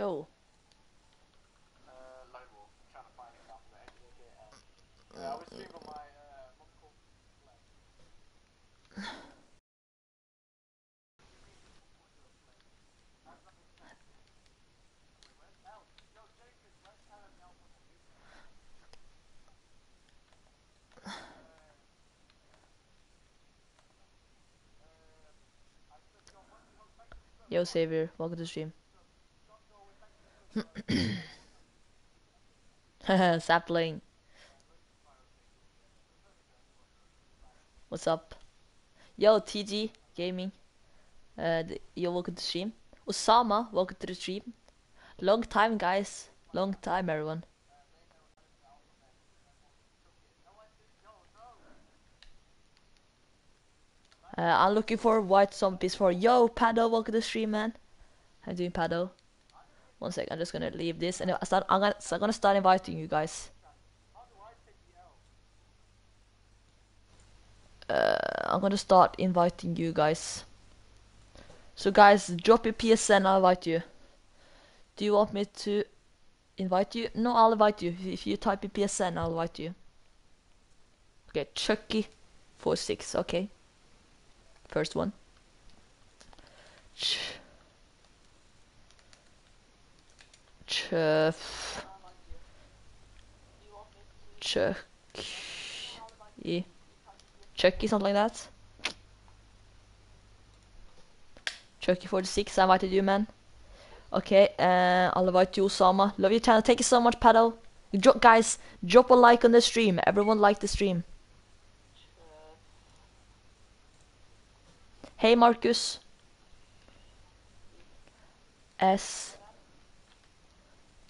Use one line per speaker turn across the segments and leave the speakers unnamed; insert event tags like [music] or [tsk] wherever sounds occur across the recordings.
Yo.
Uh, trying to find it. Yeah, I was my uh, called
Yo, Savior, welcome to the stream. [laughs] Sapling. What's up? Yo, TG Gaming. Uh, th- yo, welcome to stream. Osama, welcome to the stream. Long time, guys. Long time, everyone. Uh, I'm looking for white zombies for yo Pado. Welcome to the stream, man. How you doing, Pado? One sec, I'm just gonna leave this and I start. I'm gonna, so I'm gonna start inviting you guys. Uh, I'm gonna start inviting you guys. So guys, drop your PSN. I'll invite you. Do you want me to invite you? No, I'll invite you. If- you type your PSN, I'll invite you. Okay, Chucky, four six. Okay. First one. Ch. Chuff. Chucky. Chucky, something like that. Chucky 46, I invited you, man. Okay, uh, I'll invite you, Osama. Love your channel. Thank you so much, Paddle. Dro guys, drop a like on the stream. Everyone like the stream. Hey, Marcus. S.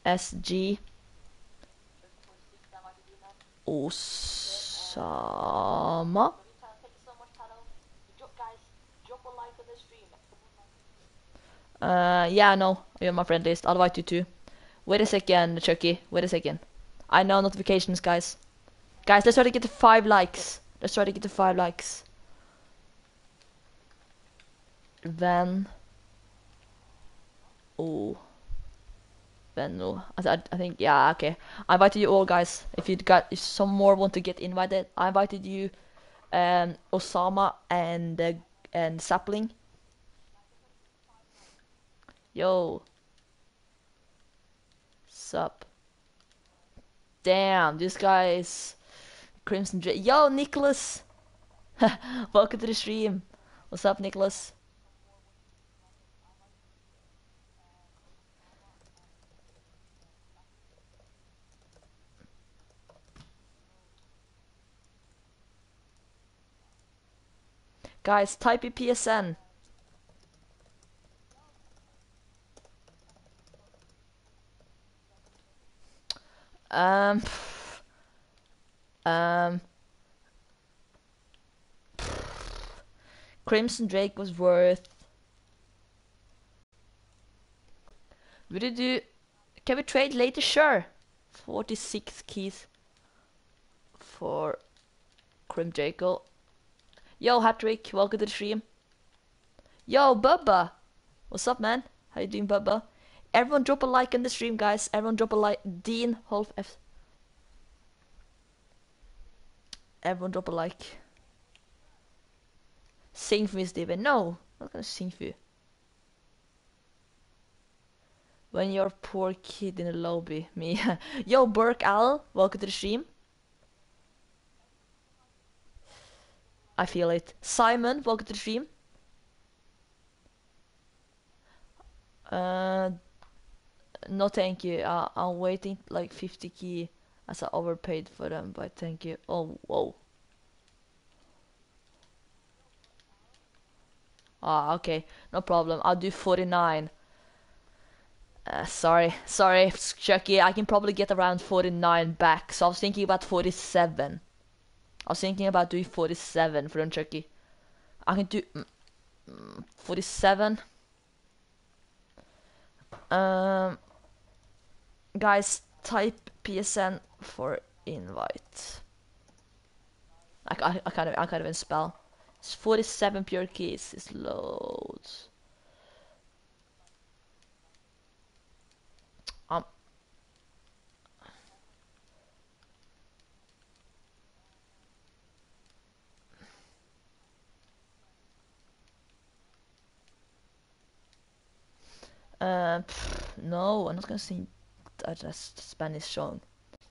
SG. Osama. Uh, yeah, no, you're on my friend list. I'll invite you too. Wait a second, Chucky. Wait a second. I know notifications, guys. Guys, let's try to get to five likes. Let's try to get to five likes. Then. Oh. Then no. I, I think yeah okay. I invited you all guys. If you got if some more want to get invited, I invited you, um, Osama and uh, and Sapling. Yo. Sup. Damn, this guy is Crimson J. Yo, Nicholas. [laughs] Welcome to the stream. What's up, Nicholas? Guys, type your PSN. Um. Um. Crimson Drake was worth. Would you do? Can we trade later? Sure. Forty-six keys for Crim Draco. Yo, Hattrick, welcome to the stream. Yo, Bubba, what's up, man? How you doing, Bubba? Everyone drop a like on the stream, guys. Everyone drop a like. Dean Holf F. Everyone drop a like. Sing for me, Steven. No, I'm not gonna sing for you. When you're poor kid in the lobby, me. [laughs] Yo, Burke Al, welcome to the stream. I feel it. Simon, welcome to the stream. Uh, no, thank you. Uh, I'm waiting like 50 key as I overpaid for them, but thank you. Oh, whoa. Ah, okay. No problem. I'll do 49. Uh, sorry, sorry, Chucky. I can probably get around 49 back. So I was thinking about 47. I was thinking about doing 47 for Chucky. I can do mm, mm, 47. Um, guys, type PSN for invite. I, I, I can't I can't even spell. It's 47 pure keys. It's loads. Uh, pff, no, I'm not gonna sing a, Spanish song.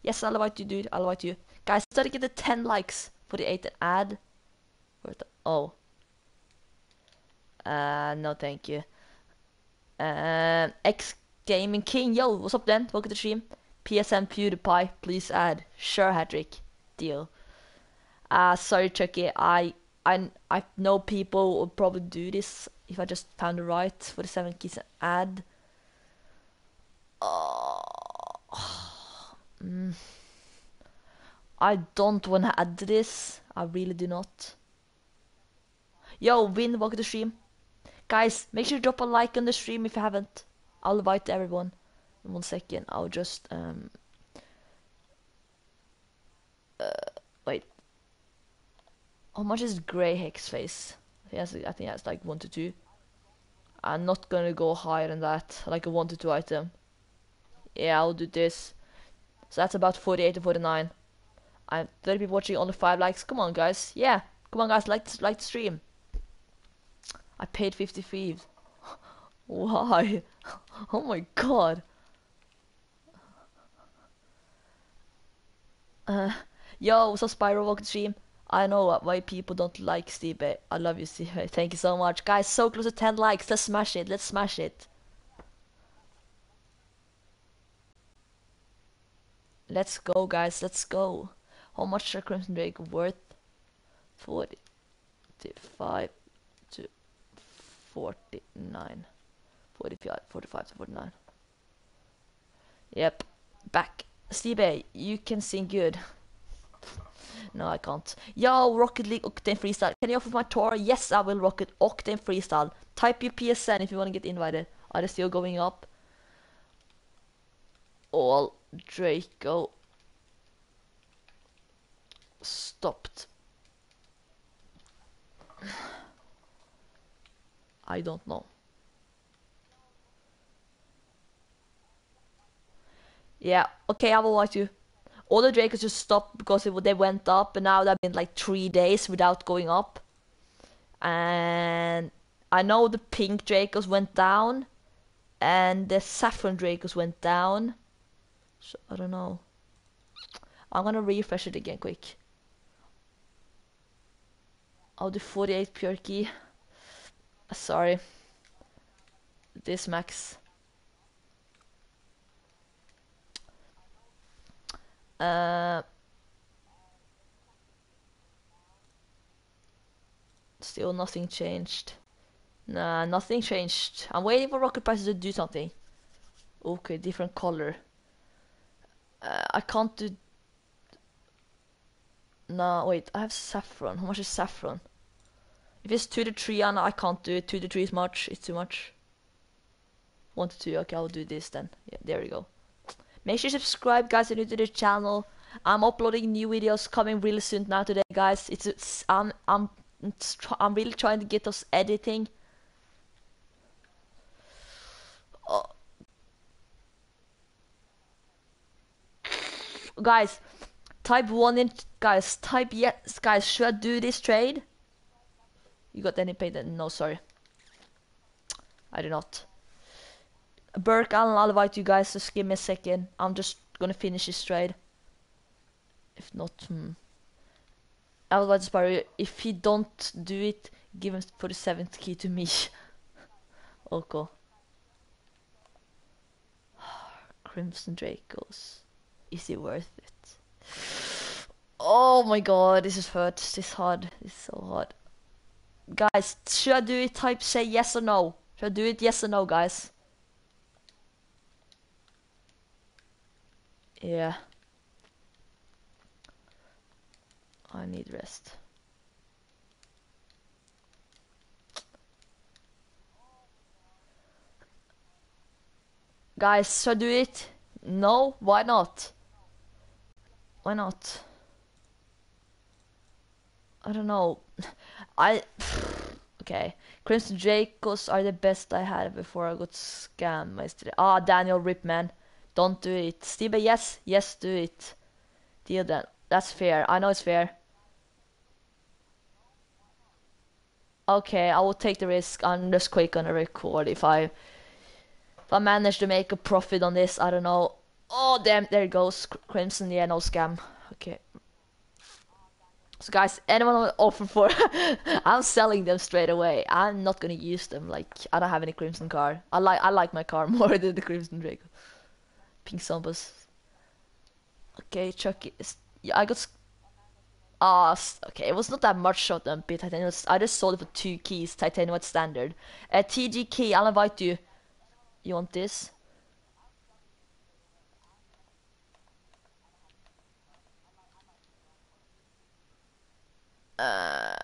Yes, I'll invite you, dude. I'll invite you. Guys, try to get the 10 likes for the 8 ad. Where's the, oh. Uh, no, thank you. Uh, X Gaming King, yo, what's up then? Welcome to the stream. PSM PewDiePie, please add. Sure, Hadrick. Deal. Uh, sorry, Chucky. I, I, I know people will probably do this if I just found the right for the 7 keys add. Oh. Mm. I don't want to add this. I really do not. Yo, Win, welcome to the stream. Guys, make sure to drop a like on the stream if you haven't. I'll invite everyone. In one second, I'll just um. Uh, wait. How much is Grey Hex face? I think, that's, I think that's like one to two. I'm not gonna go higher than that, like a one to two item. Yeah, I'll do this. So that's about 48 to 49. I'm 30 people watching, only 5 likes. Come on, guys. Yeah. Come on, guys. Like, like the stream. I paid 50 thieves. [laughs] Why? [laughs] oh my god. Uh, yo, what's up, Spyro? Welcome to stream. I know why people don't like Steve. I love you, Steve. [laughs] Thank you so much. Guys, so close to 10 likes. Let's smash it. Let's smash it. Let's go, guys. Let's go. How much are Crimson Drake worth? 45 to 49. 45, 45 to 49. Yep. Back. Steve, you can sing good. [laughs] no, I can't. Yo, Rocket League Octane Freestyle. Can you offer my tour? Yes, I will Rocket Octane Freestyle. Type your PSN if you want to get invited. Are they still going up? All Draco stopped. [sighs] I don't know. Yeah, okay, I will watch you. All the Dracos just stopped because it, they went up, and now they've been like three days without going up. And I know the pink Dracos went down, and the saffron Dracos went down. So I don't know. I'm gonna refresh it again quick. Oh, I'll do 48 pure key. Sorry. This max. Uh, still nothing changed. Nah, nothing changed. I'm waiting for Rocket Prices to do something. Okay, different color. Uh, I can't do... No, wait, I have saffron. How much is saffron? If it's 2 to 3, Anna, I can't do it. 2 to 3 is much. It's too much. 1 to 2, okay, I'll do this then. Yeah, there we go. Make sure you subscribe, guys, if you're new to the channel. I'm uploading new videos coming really soon now today, guys. It's, it's I'm I'm I'm really trying to get us editing. Oh. Guys, type one in. Guys, type yes. Guys, should I do this trade? You got any pay? No, sorry. I do not. Burke, I'll, I'll invite you guys. Just give me a second. I'm just gonna finish this trade. If not, hmm. I would like to spare If he don't do it, give him for the seventh key to me. [laughs] okay. [sighs] Crimson Dracos. Is it worth it? Oh my god, this is hurt. This is hard. This is so hard. Guys, should I do it? Type say yes or no. Should I do it yes or no, guys? Yeah. I need rest. Guys, should I do it? No? Why not? Why not? I don't know. [laughs] I... [sighs] okay. Crimson Dracos are the best I had before I got scammed yesterday. Ah, Daniel Ripman. Don't do it. Steve, yes, yes, do it. Deal then. That's fair. I know it's fair. Okay, I will take the risk. I'm just quick on the record if I if I manage to make a profit on this, I don't know. Oh damn, there it goes. Cr- Crimson, yeah, no scam. Okay. So guys, anyone to offer for? [laughs] I'm selling them straight away. I'm not gonna use them. Like I don't have any Crimson car. I like I like my car [laughs] more than the Crimson Draco. Pink Zombas. Okay, Chucky. is- Yeah, I got. Ah, s- okay. It was not that much shot on bit titanium. I just sold it for two keys. Titanium at standard. Uh, TG key. I'll invite you. You want this? Uh,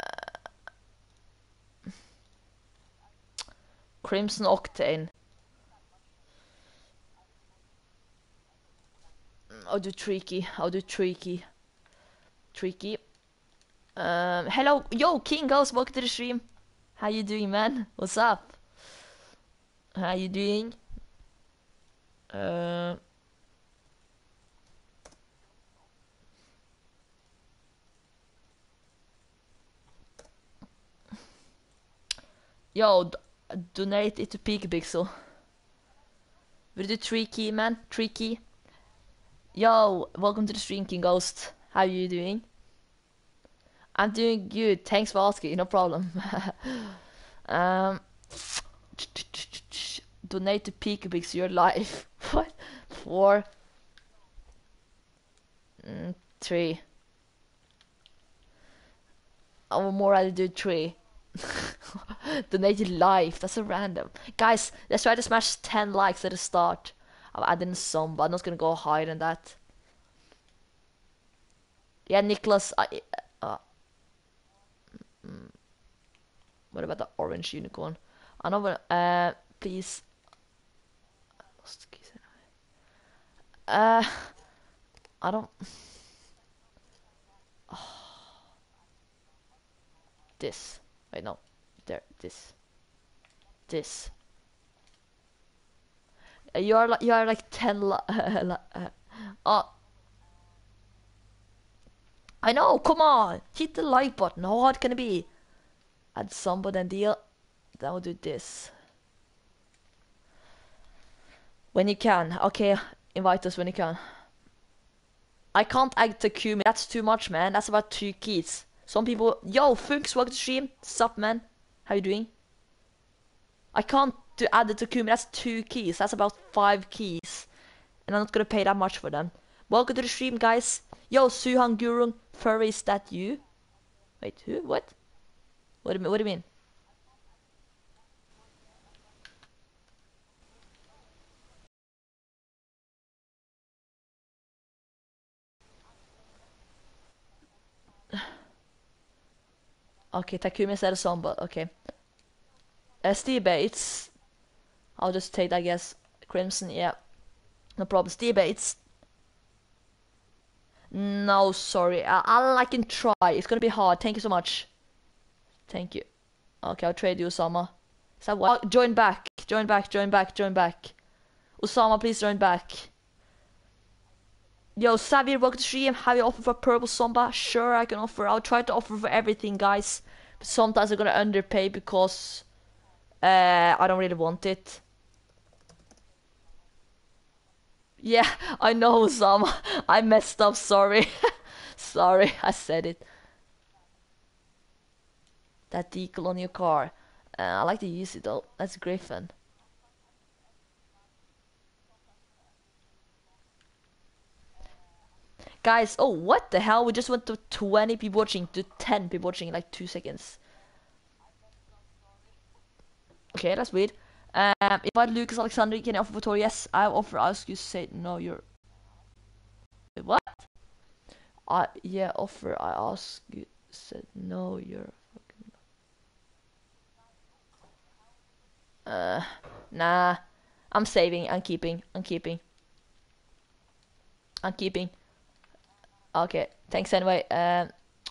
Crimson Octane. I'll do tricky. I'll do tricky. Tricky. Um, hello, yo, King Ghost, welcome to the stream. How you doing, man? What's up? How you doing? Uh, yo, donate it to Pixel. You do tricky, man? Tricky. Yo, welcome to the stream, King Ghost. How are you doing? I'm doing good. Thanks for asking. No problem. [laughs] um, [tsk] donate to Peekabix your life. [laughs] what? Four. Mm, three. I would more rather do three. [laughs] Donated life. That's a random. Guys, let's try to smash 10 likes at the start. I'm adding some, but I'm not gonna go higher than that. Yeah, Nicholas. I, uh, what about the orange unicorn? I know, uh, please. Uh, I don't. [sighs] This. Wait, no. There. This. This. You are like you are like ten. Li- [laughs] uh. I know. Come on, hit the like button. How hard can it be? Add somebody and deal. Then we'll do this. When you can. Okay, invite us when you can. I can't add the Takumi. That's too much, man. That's about two keys. Some people. Yo, Funks, welcome to stream. Sup, man? How you doing? I can't do add the Takumi. That's two keys. That's about five keys, and I'm not gonna pay that much for them. Welcome to the stream, guys. Yo, Suhan Gurung, furry, is that you? Wait, who? What? What do you mean? What do you mean? [sighs] Okay, Takumi said a song, but okay. SD it's. I'll just take, I guess, Crimson. Yeah, no problem. Steve it's. No, sorry. I, I, I can try. It's gonna be hard. Thank you so much. Thank you. Okay, I'll trade you, Osama. Is that what? Join back. Join back. Join back. Join back. Osama, please join back. Yo, Savir, welcome to stream. Have you offered for Purple Zomba? Sure, I can offer. I'll try to offer for everything, guys. But sometimes I'm gonna underpay because uh, I don't really want it. Yeah, I know, Osama. I messed up. Sorry. [laughs] sorry, I said it. That decal on your car. Uh, I like to use it though. That's Griffin. Guys, oh, what the hell? We just went to 20 people watching to 10 people watching in like 2 seconds. Okay, that's weird. Um, invite Lucas Alexander, you can you offer tour? Yes, I offer. I ask you say no, you're. Wait, what? I yeah offer. I ask you said no, you're fucking. Uh, nah. I'm saving. I'm keeping. I'm keeping. I'm keeping. Okay, thanks anyway. Um,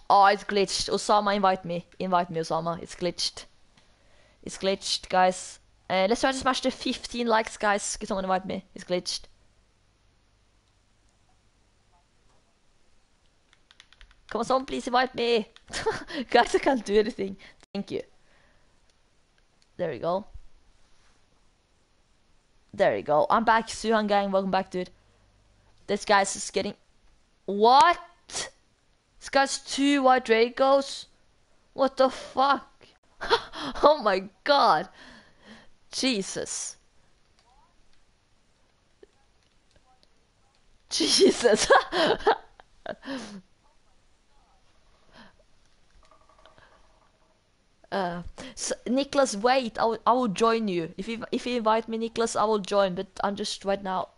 oh, it's glitched. Osama, invite me. Invite me, Osama. It's glitched. It's glitched, guys. Uh, let's try to smash the 15 likes, guys. Can someone invite me? It's glitched. Come on, someone please invite me. [laughs] guys, I can't do anything. Thank you. There we go. There you go. I'm back, Suhan gang. Welcome back, dude. This guy's just getting. What? This guy's two white Dracos? What the fuck? [laughs] oh my god. Jesus. Jesus. [laughs] uh, so, Nicholas, wait. I will, I will join you. If you if you invite me, Nicholas, I will join. But I'm just right now.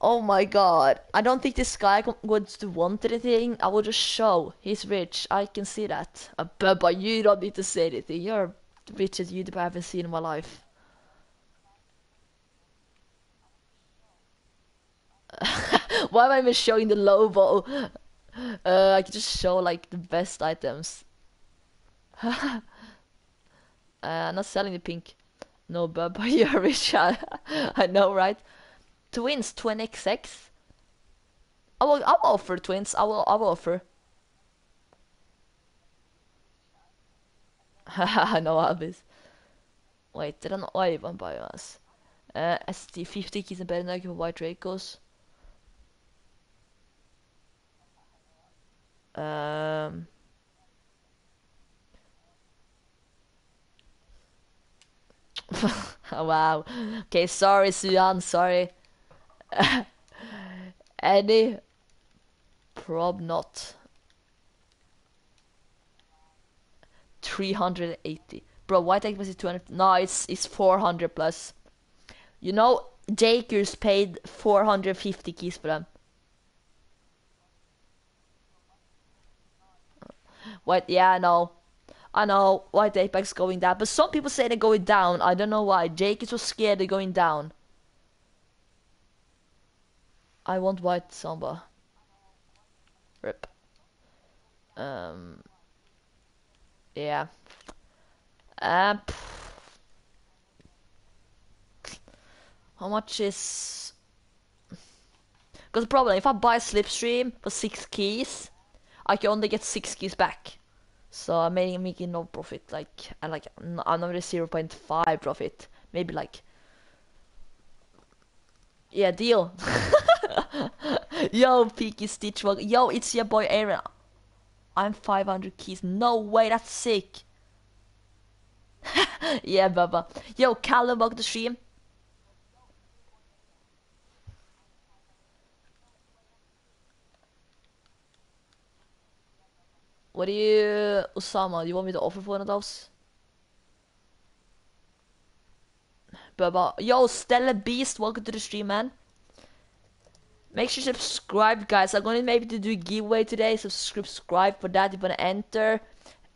Oh my god. I don't think this guy wants to want anything. I will just show. He's rich. I can see that. Uh, Bubba, you don't need to say anything. You're the YouTuber I haven't seen in my life. [laughs] Why am I even showing the Lobo? Uh, I can just show like the best items. [laughs] uh, I'm not selling the pink. No, Bubba, [laughs] you're rich. I know, right? Twins, twin XX. I will, I will offer twins. I will, I will offer. [laughs] no oh, even buy us? Uh, 50 keys and better than for white Dracos. Um. [laughs] wow. Okay, sorry, Suyan, sorry. [laughs] Any prob not. 380. Bro, white was it 200? No, it's it's 400 plus. You know, Jakers paid 450 keys for them. What? Yeah, I know. I know. White Apex going down. But some people say they're going down. I don't know why. Jake is so scared they're going down. I want white Zomba. Rip. Um. Yeah. Uh, how much is... Because the problem, if I buy Slipstream for 6 keys, I can only get 6 keys back. So I'm making, making no profit, like, I like, I'm not 0.5 profit. Maybe like... Yeah, deal. [laughs] Yo, Peaky Stitch, yo, it's your boy Aaron. I'm 500 keys. No way, that's sick. [laughs] yeah, Bubba. Yo, Callum, welcome to the stream. What do you... Osama, do you want me to offer for one of those? Bubba. Yo, Stella Beast, welcome to the stream, man. Make sure you subscribe, guys. I'm going to maybe do a giveaway today, so subscribe for that if you want to enter.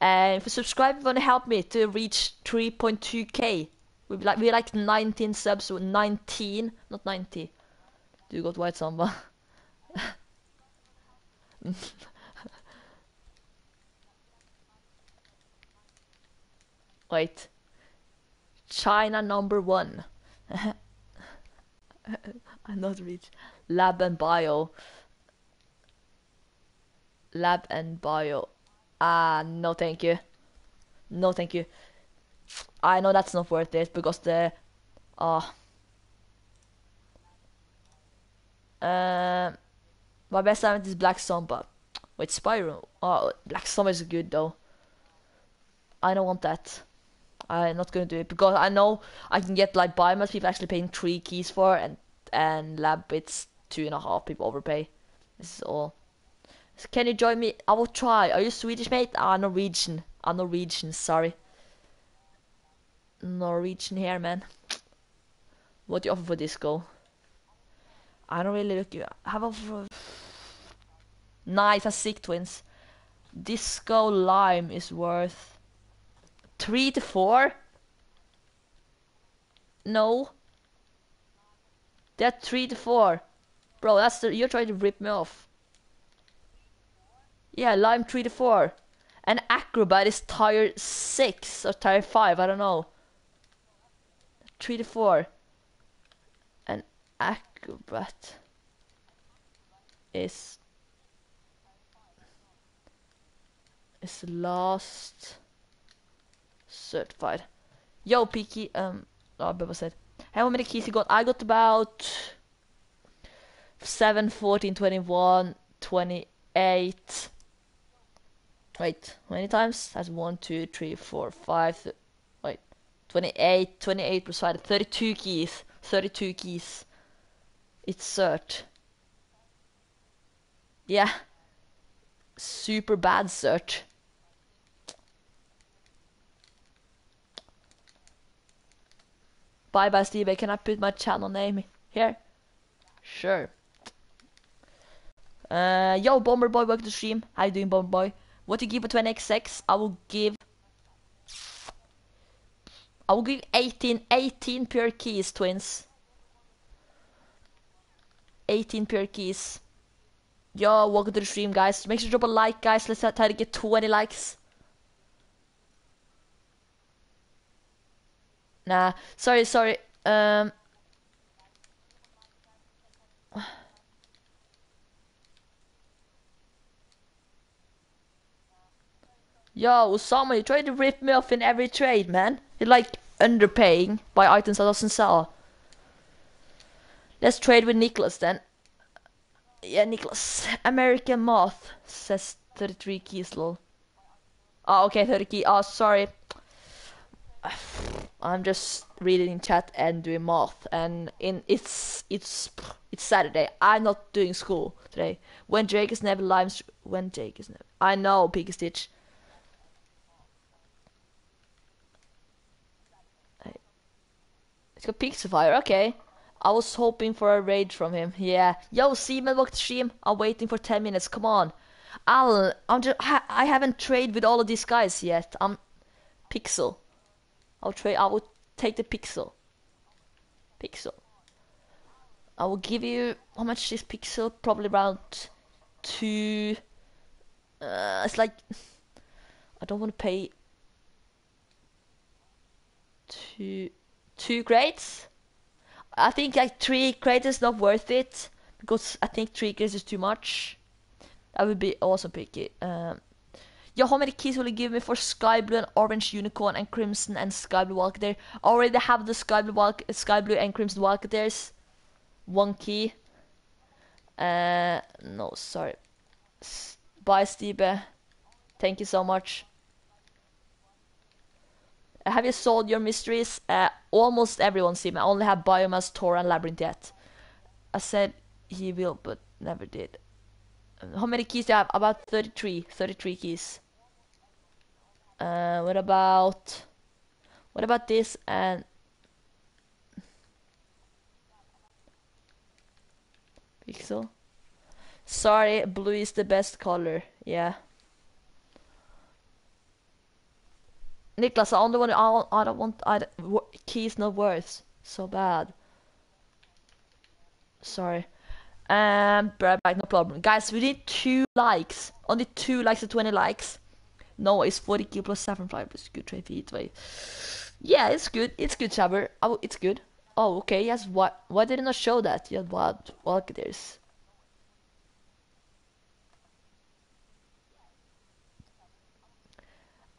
And if you subscribe, you want to help me to reach 3.2k. We're like, we're like 19 subs, so 19, not 90. Do you got white Zomba? Wait. China number one. [laughs] I'm not rich. Lab and bio. Lab and bio. Ah, no thank you. No thank you. I know that's not worth it because the... Uh, uh, my best item is Black Zomba. with Spyro. Oh, Black Zomba is good though. I don't want that. I'm not gonna do it because I know I can get like biomass people actually paying three keys for and and lab bits two and a half people overpay. This is all. Can you join me? I will try. Are you Swedish, mate? Ah, Norwegian. Ah, Norwegian. Sorry. Norwegian here, man. What do you offer for this disco? I don't really look. Have a. Nice, a sick twins. Disco lime is worth three to four. No. They're three to four. Bro, that's the, you're trying to rip me off. Yeah, Lime 3 to 4. And Acrobat is tire 6 or tire 5, I don't know. 3 to 4. And Acrobat is is last certified. Yo, Peaky, um, oh, Bubba said, How many keys you got? I got about 7, 14, 21, 28. Wait, how many times? That's 1, 2, 3, 4, 5. th- Wait, 28, 28 plus 5, 32 keys. 32 keys. It's cert. Yeah. Super bad cert. Bye bye Steve, can I put my channel name here? Sure. Uh, yo, Bomber Boy, welcome to stream. How you doing, Bomber Boy? What do you give for 20xx? I will give. I will give 18, 18 pure keys, twins. 18 pure keys. Yo, welcome to the stream, guys. Make sure to drop a like, guys. Let's try to get 20 likes. Nah, sorry, sorry. Um. Yo, Osama, you try to rip me off in every trade, man. You're like underpaying by items that doesn't sell. Let's trade with Nicholas then. Yeah, Nicholas. American Moth says 33 keys, lol. Oh, okay, 30 key. Oh, sorry. I'm just reading in chat and doing math, and in it's it's it's Saturday. I'm not doing school today. When Jake is never live, when Jake is never. I know, Piggy Stitch. It's got Pixelfire, okay. I was hoping for a raid from him. Yeah. Yo, Seaman, welcome to stream. I'm waiting for 10 minutes. Come on. I'll. I'm just. I, I haven't traded with all of these guys yet. I'm. Pixel. I'll trade. I will take the pixel. Pixel. I will give you how much is pixel? Probably around two. Uh, it's like I don't want to pay two two crates. I think like three crates is not worth it because I think three crates is too much. That would be awesome, picky. Um, Yo, how many keys will you give me for Sky Blue and Orange Unicorn and Crimson and Sky Blue Walketeer? I already have the Sky Blue, Walk Sky Blue and Crimson Walketeers. One key. Uh, no, sorry. Bye, Steve. Thank you so much. Have you solved your mysteries? Uh, almost everyone, Steve. I only have Biomass, Tor, and Labyrinth yet. I said he will, but never did. How many keys do you have? About 33. 33 keys. Uh, what about what about this and pixel? Sorry, blue is the best color. Yeah. Niklas, I only want I don't, I don't want I don't- keys no worth so bad. Sorry. Um, back, no problem. Guys, we need two likes. Only two likes to 20 likes. No, it's 40 key plus 7 fly It's good trade feet way. Yeah, it's good. It's good, Shabber. Oh, it's good. Oh, okay. Yes. What? Why did it not show that? Yeah, what? What? There's.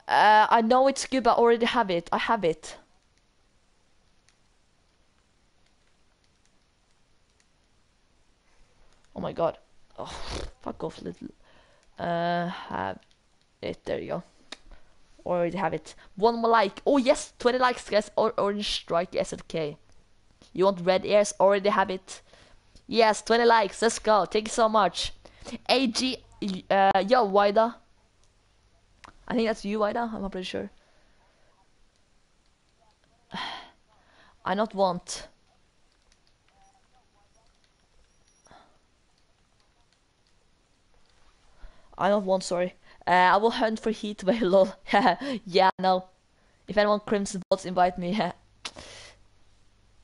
Uh, I know it's good, but I already have it. I have it. Oh my god. Oh, fuck off, little. Uh, have it. There you go. Already have it. One more like. Oh yes, 20 likes, guys. Or orange strike SFK. You want red ears? Already have it. Yes, 20 likes. Let's go. Thank you so much. AG. Uh, yo, Wida. I think that's you, Wida. I'm not pretty sure. [sighs] I not want. I don't want, sorry. Uh, I will hunt for heat [laughs] wave, lol. [laughs] yeah, no. If anyone crimson bots, invite me. [laughs]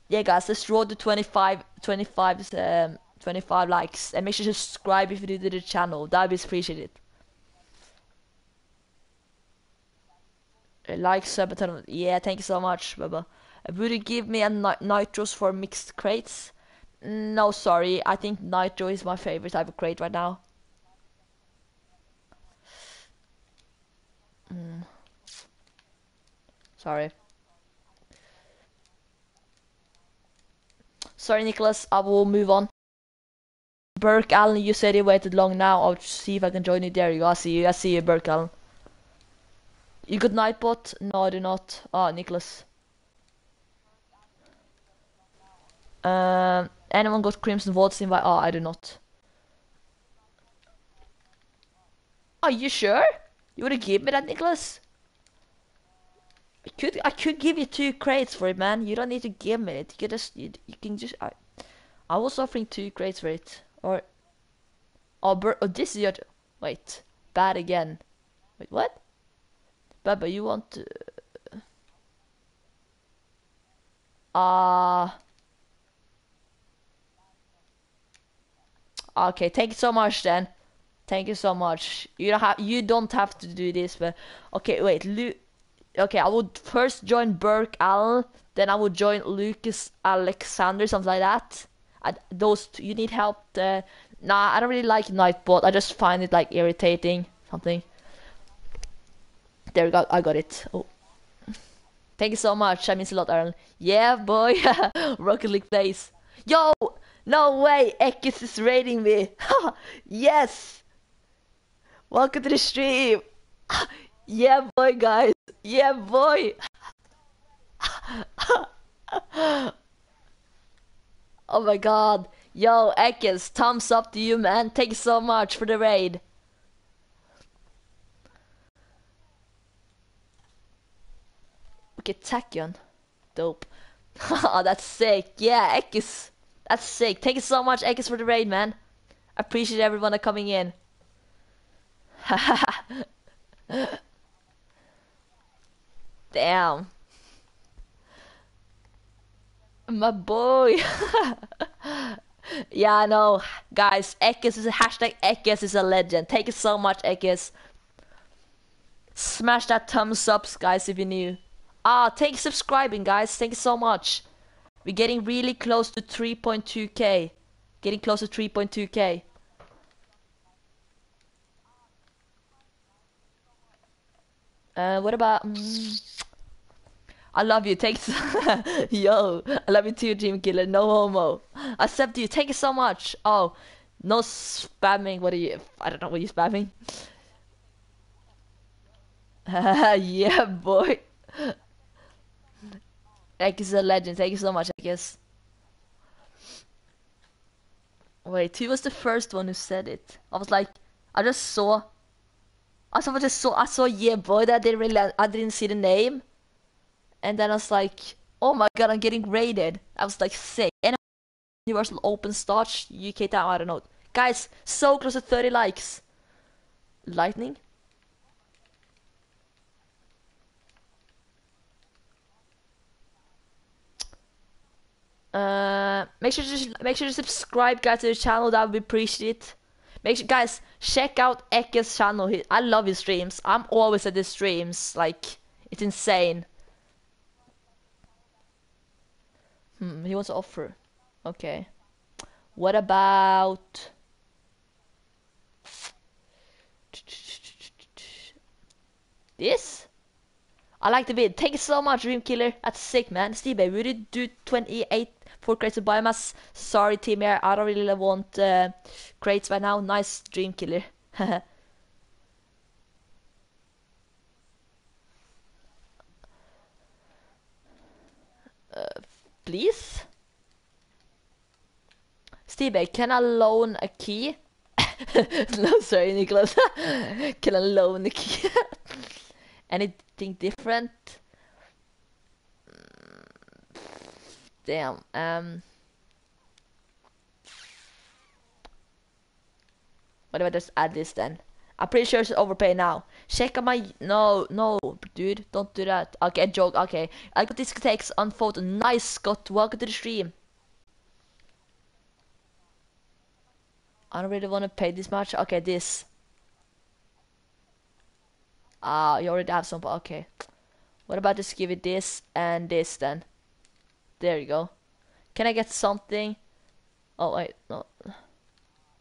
yeah, guys, let's draw the 25, 25, um, 25 likes. And make sure to subscribe if you do to the channel. That would be appreciated. Uh, Like, sub, button. Yeah, thank you so much, Bubba. Would you give me a ni nitros for mixed crates? No, sorry. I think nitro is my favorite type of crate right now. Mm. Sorry. Sorry, Nicholas. I will move on. Burke Allen, you said you waited long now. I'll see if I can join you. There you go. I see you. I see you, Burke Allen. You got Nightbot? No, I do not. Ah, Nicholas. Um, anyone got Crimson Vaults invite? Oh, I do not. Are you sure? You wanna give me that, Nicholas? I could I could give you two crates for it, man. You don't need to give me it. You just you, you can just I I was offering two crates for it. Or oh, bur oh this is your wait bad again. Wait what? Baba, you want to? Ah. okay, thank you so much then. Thank you so much. You don't have you don't have to do this, but okay, wait, Lu okay, I would first join Burke Allen, then I would join Lucas Alexander, something like that. I, those two, you need help. Uh, nah, I don't really like Nightbot. I just find it like irritating. Something. There we go. I got it. Oh. Thank you so much. That means a lot, Aaron. Yeah, boy. [laughs] Rocket League plays. Yo! No way! Ekis is raiding me. [laughs] yes! Welcome to the stream. [laughs] yeah, boy, guys. Yeah, boy. oh my god. Yo, Ekis, thumbs up to you, man. Thank you so much for the raid. Okay, Tachyon. Dope. [laughs] oh, that's sick. Yeah, Ekis. That's sick. Thank you so much, Ekis, for the raid, man. I appreciate everyone coming in. [laughs] Damn. My boy. [laughs] yeah, I know. Guys, Ekis is a hashtag Ekis is a legend. Thank you so much, Ekis. Smash that thumbs up, guys, if you're new. Ah, thank you subscribing, guys. Thank you so much. We're getting really close to 3.2k. Getting close to 3.2k. Uh, what about? Mm, I love you. Thanks. [laughs] Yo, I love you too, Dream Killer. No homo. I accept you. Thank you so much. Oh, no spamming. What are you? I don't know what you're spamming. [laughs] yeah, boy. Egg is a legend. Thank you so much, I guess. Wait, who was the first one who said it? I was like, I just saw. I saw, I just saw, I saw, yeah, boy, that I didn't really, I didn't see the name. And then I was like, oh my god, I'm getting raided. I was like, sick. And Universal Open Starch, UK time, I don't know. Guys, so close to 30 likes. Lightning? Uh, make sure to make sure to subscribe, guys, to the channel. That would be appreciated. Make sure, guys, check out Ekke's channel. He, I love his streams. I'm always at his streams. Like, it's insane. Hmm, he wants to offer. Okay. What about? This? I like the vid. Thank you so much, Dream Killer. That's sick, man. Steve, would you do 28 for crates of biomass. Sorry, team here. I don't really want uh, crates right now. Nice dream killer. [laughs] uh, please? Steve, can I loan a key? [laughs] no, sorry, Nicholas. [laughs] can I loan a key? Anything different? Damn. Um. What if I just add this then? I'm pretty sure it's overpay now. Check out my no no dude, don't do that. Okay, joke. Okay, I got discotheques on photo. Nice, Scott. Welcome to the stream. I don't really want to pay this much. Okay, this. Ah, uh, you already have some. Okay. What about just give it this and this then? There you go. Can I get something? Oh, wait, no.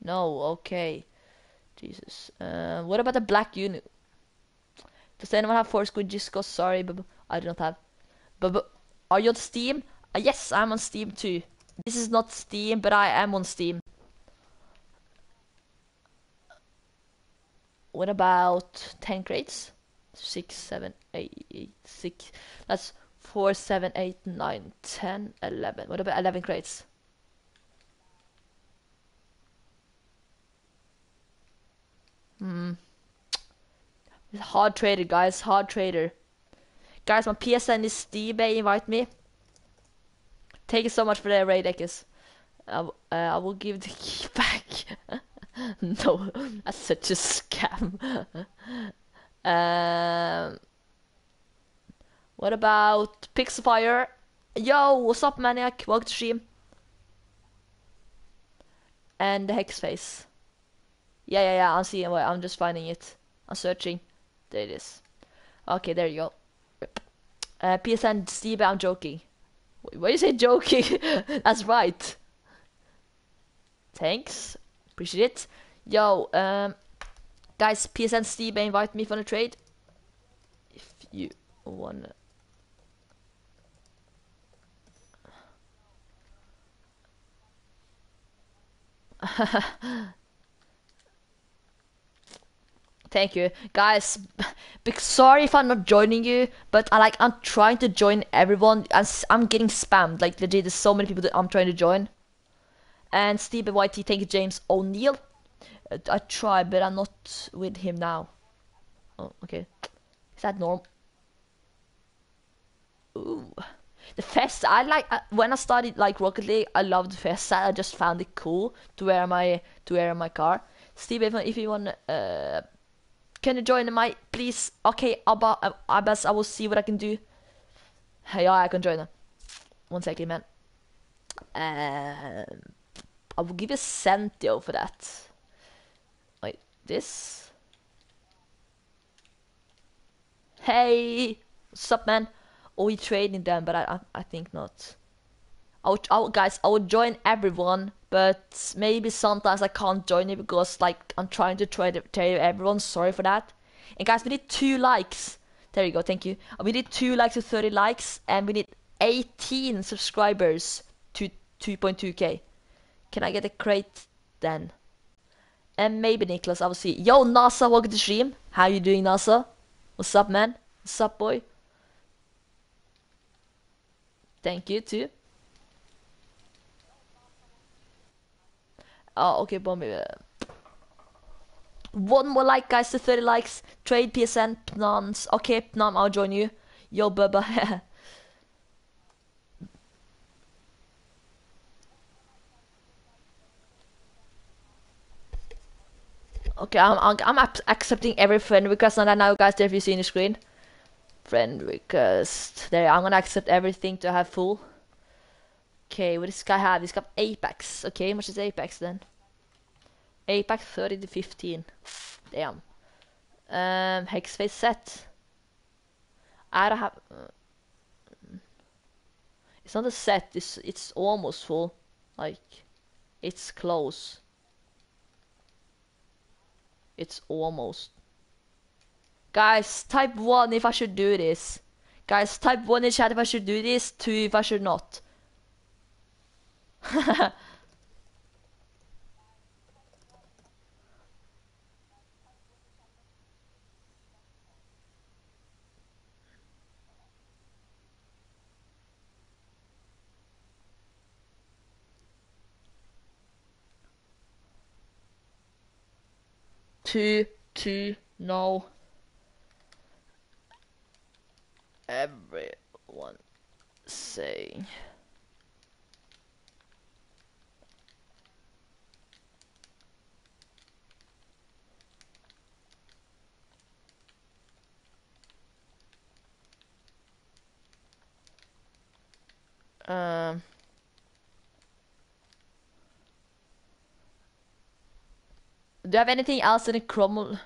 No, okay. Jesus. Uh, what about the black unit? Does anyone have four squid disco? Sorry, but I do not have. But, are you on Steam? Uh, yes, I'm on Steam too. This is not Steam, but I am on Steam. What about 10 crates? 6, 7, 8, 6. That's 4, 7, 8, 9, 10, 11. What about 11 crates? Hmm. Hard trader, guys. Hard trader. Guys, my PSN is eBay. Invite me. Thank you so much for the raid, Ekis. I, uh, I will give the key [laughs] back. [laughs] no, that's such a scam. [laughs] um, what about Pixelfire? Yo, what's up, Maniac? Welcome to stream. And the hex face. Yeah, yeah, yeah. I'm seeing. Wait, I'm just finding it. I'm searching. There it is. Okay, there you go. Uh, PSN Steve, I'm joking. Wait, Why you say joking? [laughs] That's right. Thanks. Appreciate it. Yo, um, guys, PSN Steve invite me for a trade. If you wanna. [laughs] Thank you, guys. Big sorry if I'm not joining you, but I like I'm trying to join everyone. and s- I'm getting spammed. Like legit, there's so many people that I'm trying to join. And Steve YT, thank you, James O'Neill. Uh, I try, but I'm not with him now. Oh, okay. Is that normal? Ooh, the fest. I like uh, when I started like Rocket League. I loved the fest. I just found it cool to wear my to wear my car. Steve, if, if you want, uh, can you join my please? Okay, Abba, uh, Abbas, I will see what I can do. Yeah, I can join them. One second, man. Um, I will give you Centio for that. Wait, this? Hey, what's up, man? Oh, we trading them, but I, I, I think not. I would, I would, guys, I would join everyone, but maybe sometimes I can't join you because, like, I'm trying to trade, trade everyone. Sorry for that. And guys, we need two likes. There you go. Thank you. We need two likes to 30 likes, and we need 18 subscribers to 2.2k. Can I get a crate then? And maybe Nicholas, I will see. Yo, NASA, welcome to stream. How you doing, NASA? What's up, man? What's up, boy? Thank you too. Oh, okay, Bombi. uh, One more like, guys, to 30 likes. Trade PSN, Pnams. Okay, Pnam, I'll join you. Yo, Bubba. [laughs] okay, I'm, I'm, I'm accepting every friend request and now, guys, if you see in the screen. Friend request. There, I'm gonna accept everything to have full. Okay, what does this guy have? He's got Apex. Okay, how much is Apex then? Apex 30 to 15. Damn. Um, Hexface set. I don't have. uh, it's not a set. It's it's almost full. Like, it's close. It's almost. Guys, type one if I should do this. Guys, type one in chat if I should do this. Two if I should not. [laughs] two, two, no. Everyone saying. Um. Do you have anything else in the crumble?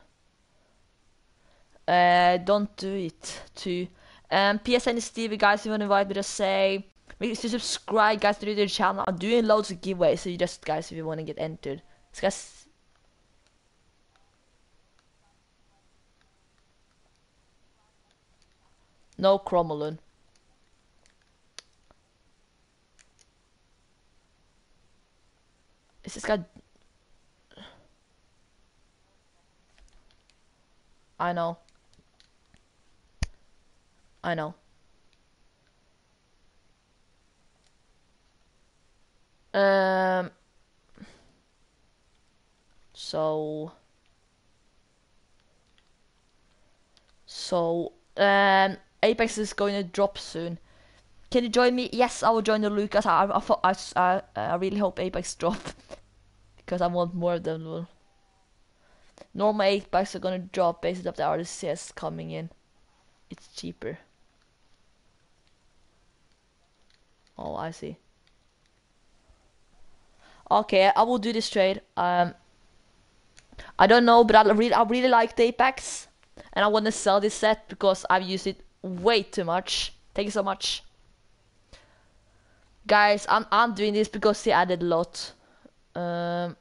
Uh, don't do it too. Um, PSN is Stevie, guys. If you want to invite me, just say. Make sure to subscribe, guys, to the channel. I'm doing loads of giveaways, so you just, guys, if you want to get entered. So, guys. No Cromulon. Is this guy? I know. I know. Um. So. So, um, Apex is going to drop soon. Can you join me? Yes, I will join the Lucas. I, I, I, I, I really hope Apex drop [laughs] because I want more of them. Normal Apex are gonna drop based off the RCS coming in. It's cheaper. Oh, I see. Okay, I will do this trade. Um, I don't know, but I really, I really like the Apex, and I want to sell this set because I've used it way too much. Thank you so much, guys. I'm I'm doing this because he added a lot. Um,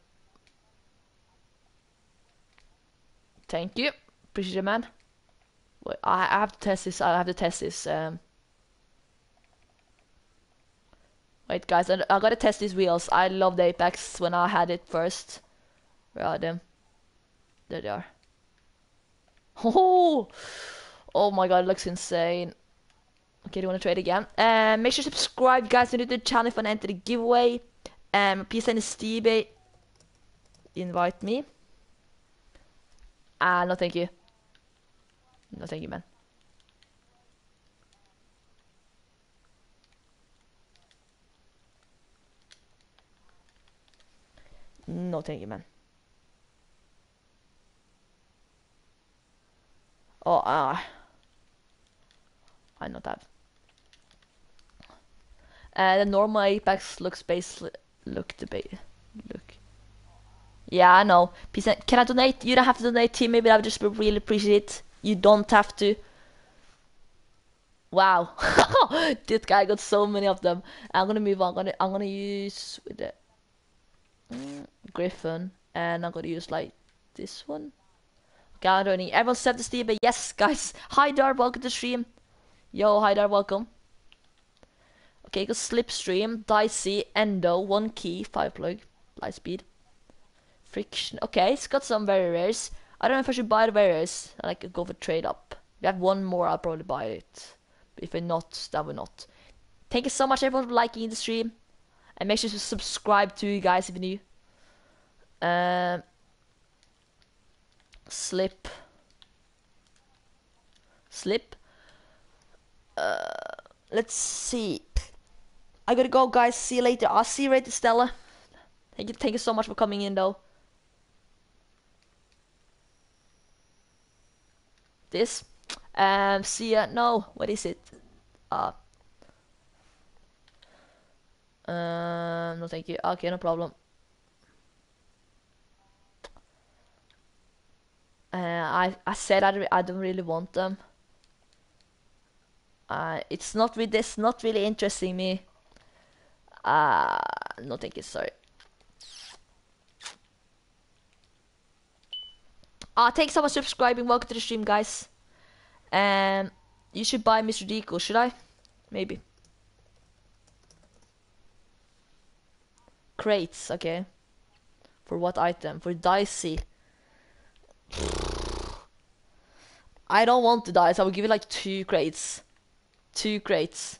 thank you, appreciate it, man. Wait, I I have to test this. I have to test this. Um. Wait, guys, I, I gotta test these wheels. I loved Apex when I had it first. Where are them? There they are. [laughs] Oh, oh my god, it looks insane. Okay, do you want to trade again? Um, make sure to subscribe, guys, to the channel if you want to enter the giveaway. Um, please send Stevie. Invite me. Ah, no, thank you. No, thank you, man. No, thank you, man. Oh, ah. I not have. Uh, the normal Apex looks basically look ba- look. Yeah, I know. Peace Can I donate? You don't have to donate me, but I would just really appreciate it. You don't have to. Wow, [laughs] this guy got so many of them. I'm gonna move on. I'm gonna I'm gonna use with the Griffin, and I'm gonna use like this one. Okay, I don't need. Everyone set the Steve, but yes, guys. [laughs] Hi there, welcome to stream. Yo, hi there, welcome. Okay, go Slipstream, Dicey, Endo, one key, five plug, light speed, friction. Okay, it's got some very rares. I don't know if I should buy the very rares. I like go for trade up. If We have one more, I'll probably buy it. But if I not, that will not. Thank you so much, everyone, for liking the stream, and make sure to subscribe to you guys if you're new. Um, slip, slip. Uh, let's see. I gotta go, guys. See you later. I'll see you later, Stella. Thank you, thank you so much for coming in, though. This. Um, see ya. No, what is it? Uh. Um, no, thank you. Okay, no problem. Uh, I I said I, don't- I don't really want them. Uh, it's not really this not really interesting me. Uh, no thank you, sorry. Ah, thanks so much for subscribing. Welcome to the stream, guys. Um, you should buy Mr. Deco, should I? Maybe. Crates, okay. For what item? For dicey. I don't want the dice. I will give you like two crates. Two crates.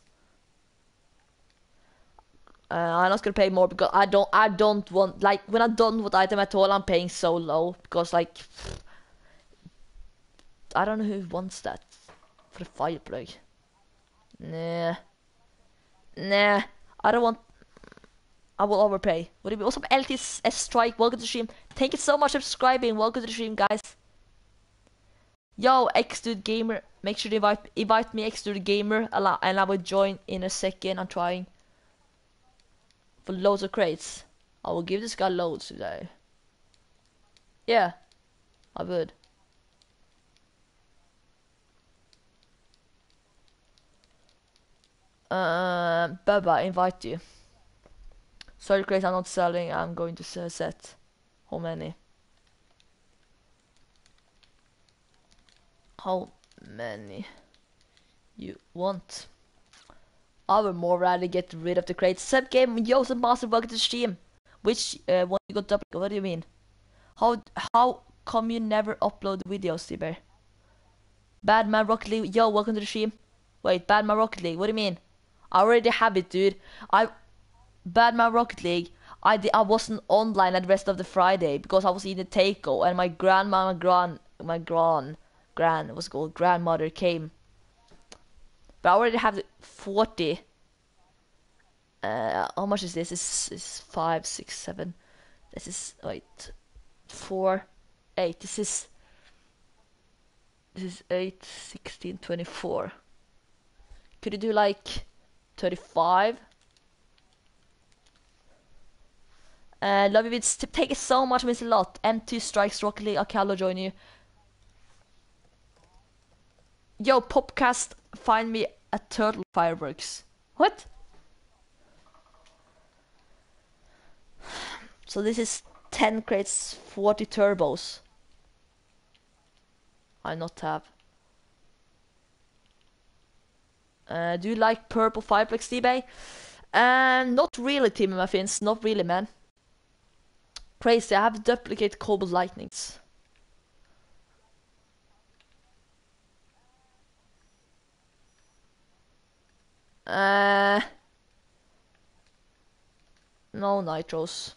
Uh, I'm not gonna pay more because I don't. I don't want like when I'm done with item at all. I'm paying so low because like I don't know who wants that for the fire plug. Nah, nah. I don't want. I will overpay. Would it be awesome? LTS Strike. Welcome to the stream. Thank you so much for subscribing. Welcome to the stream, guys. Yo, Xdude Gamer. Make sure to invite invite me, Xdude Gamer, and I will join in a second. I'm trying for loads of crates. I will give this guy loads today. Yeah, I would. Uh, Baba, invite you. Sorry, crates I'm not selling. I'm going to set. How many? How many you want? I would more rather get rid of the crates. Sub game, yo, some master, welcome to the stream. Which uh, one you got double? What do you mean? How how come you never upload videos, Tiber? Badman Rocket League, yo, welcome to the stream. Wait, Badman Rocket League, what do you mean? I already have it, dude. I Badman Rocket League. I di- I wasn't online at the rest of the Friday because I was in eating taco and my grandma, my gran, my gran, gran, what's called, grandmother came. But I already have 40. Uh, how much is this? This is five, six, seven. This is wait, four, eight. This is this is 8, 16, 24. Could you do like 35? Uh, love you vids. Thank you so much, means a lot. M2 strikes Rocket League. Okay, I'll join you. Yo, Popcast, find me a turtle fireworks. What? [sighs] So this is 10 crates, 40 turbos. I not have. Uh, do you like purple fireworks, eBay? Uh, not really, Timmy Muffins. Not really, man. Crazy, I have duplicate Cobalt Lightnings. Uh, no nitros.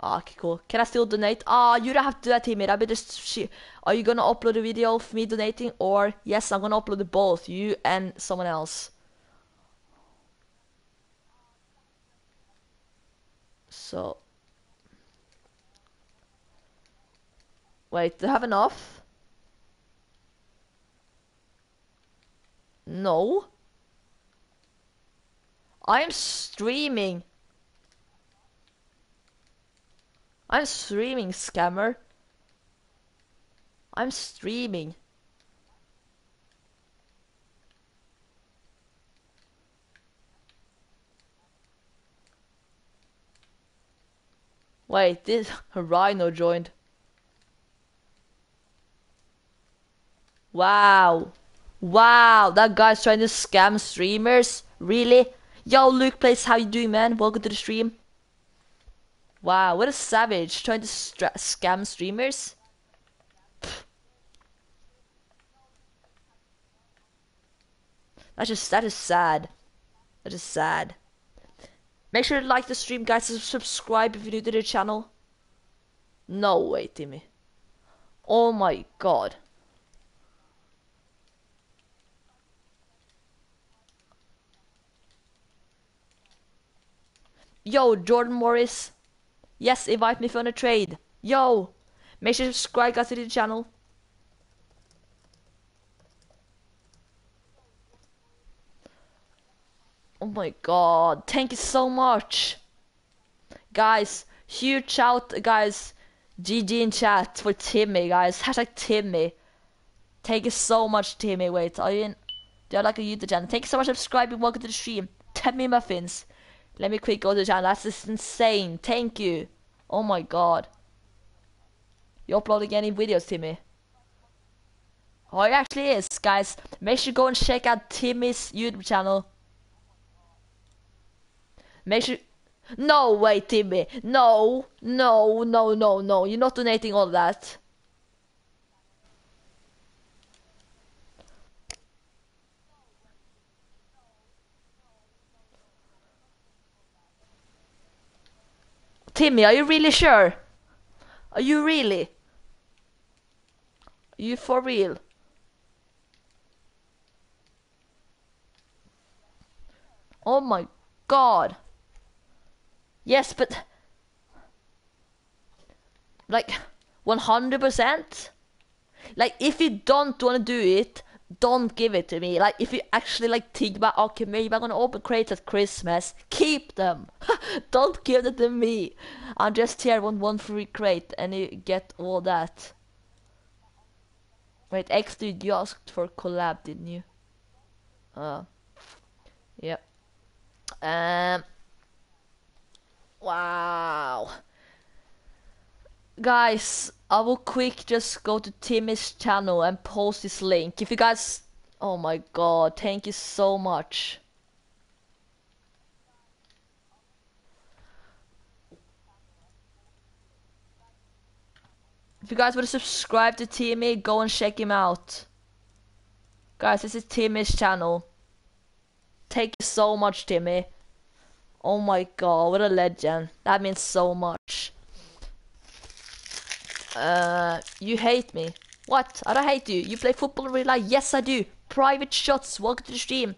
Ah, okay, cool. Can I still donate? Ah, you don't have to do that, Timmy. I better sh- Are you gonna upload a video of me donating? Or, yes, I'm gonna upload both. You and someone else. So. Wait, do I have enough? No. I am streaming. I'm streaming, scammer. I'm streaming. Wait, this [laughs] Rhino joined. Wow. Wow, that guy's trying to scam streamers? Really? Yo, Luke Place, how you doing, man? Welcome to the stream. Wow, what a savage trying to scam streamers. That's just that is sad. That is sad. Make sure to like the stream, guys, and subscribe if you're new to the channel. No way, Timmy. Oh my god. Yo, Jordan Morris. Yes, invite me for a trade. Yo! Make sure to subscribe guys to the channel. Oh my god, thank you so much. Guys, huge shout guys. GG in chat for Timmy guys. Hashtag Timmy. Thank you so much Timmy. Wait, are you in? Do you like a YouTube channel? Thank you so much for subscribing. Welcome to the stream. Timmy Muffins. Let me quick go to the channel. That's just insane. Thank you. Oh my god. You uploading any videos, Timmy? Oh, it actually is, guys. Make sure you go and check out Timmy's YouTube channel. Make sure... No way, Timmy. No, no, no, no, no. You're not donating all that. Timmy, are you really sure? Are you really? Are you for real? Oh my god. Yes, but like 100%? Like if you don't want to do it, don't give it to me. Like if you actually like think about okay, maybe I'm gonna open crates at Christmas, keep them. [laughs] don't give them to me. I'm just here want one free crate and you get all that. Wait, X dude, you asked for a collab, didn't you? Uh Yep. Um Wow. Guys, I will quick just go to Timmy's channel and post this link. If you guys... Oh my god, thank you so much. If you guys want to subscribe to Timmy, go and check him out. Guys, this is Timmy's channel. Thank you so much, Timmy. Oh my god, what a legend. That means so much. Uh, you hate me. What? I don't hate you. You play football in real life? Yes, I do. Private shots. Welcome to the stream.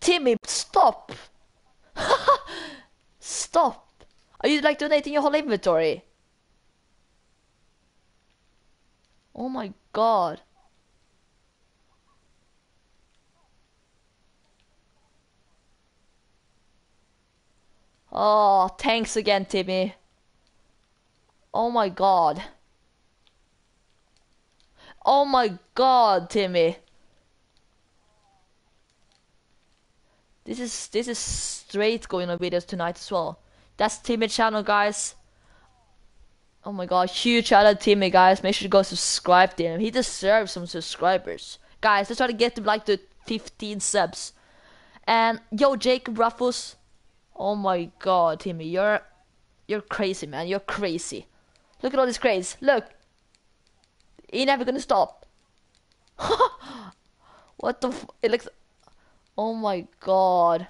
Timmy, stop. [laughs] stop. Are you like donating your whole inventory? Oh my god. Oh, thanks again, Timmy. Oh my god. Oh my god, Timmy. This is this is straight going on videos tonight as well. That's Timmy channel, guys. Oh my god, huge shout out to Timmy, guys. Make sure to go subscribe to him. He deserves some subscribers. Guys, let's try to get him like the 15 subs. And yo, Jacob Ruffles. Oh my god, Timmy, you're you're crazy, man. You're crazy. Look at all these crates. Look. You're never gonna stop. [laughs] what the? F it looks. Oh my god.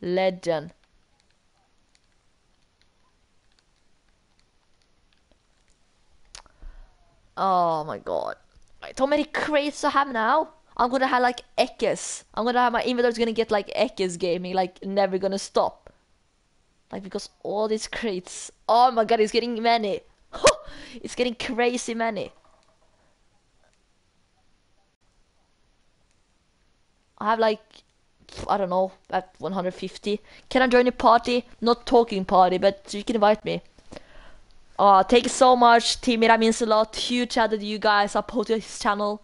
Legend. Oh my god. Wait, how many crates I have now? I'm gonna have like Ekes. I'm gonna have my inventory's gonna get like Ekes gaming, like never gonna stop. Like because all these crates. Oh my god, it's getting many. [laughs] it's getting crazy many. I have like I don't know, at 150. Can I join a party? Not talking party, but you can invite me. Oh, thank you so much, Timmy. That means a lot. Huge shout out to you guys. I to his channel.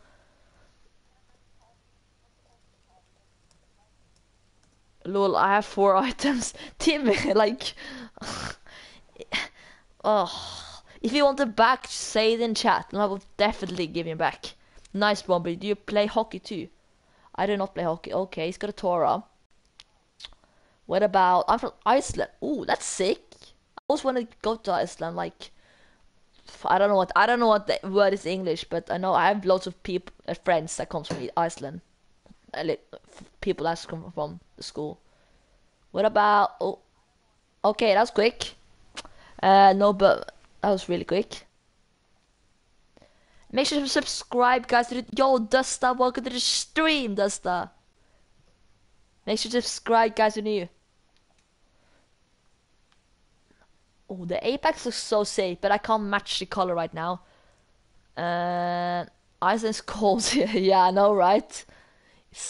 Lol, I have four [laughs] items. Timmy, [laughs] like, [sighs] oh, if you want them back, say it in chat, and I will definitely give you back. Nice, Bomber. Do you play hockey too? I do not play hockey. Okay, he's got a Torah. What about? I'm from Iceland. Ooh, that's sick. I always want to go to Iceland. Like, I don't know what I don't know what the word is English, but I know I have lots of people, uh, friends that comes from Iceland. People that come from the school. What about? Oh, okay, that was quick. Uh, no, but that was really quick. Make sure to subscribe, guys. To the, yo, Dusta, welcome to the stream, Dusta. Make sure to subscribe, guys, who are new. Oh, the Apex looks so safe, but I can't match the color right now. Uh, Iceland's [laughs] cold. yeah, I know, right?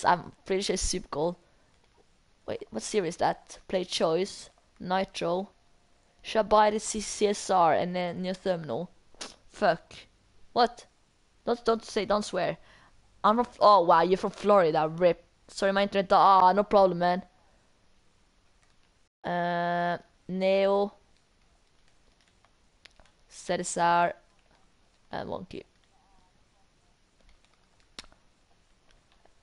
I'm pretty sure super cold. Wait, what series that? Play choice, Nitro. Should I buy the CSR and then your terminal? Fuck. What? Don't don't say don't swear. I'm from oh wow you're from Florida. Rip. Sorry my internet. Ah oh, no problem man. Uh, Neo. Cesar. And Monkey.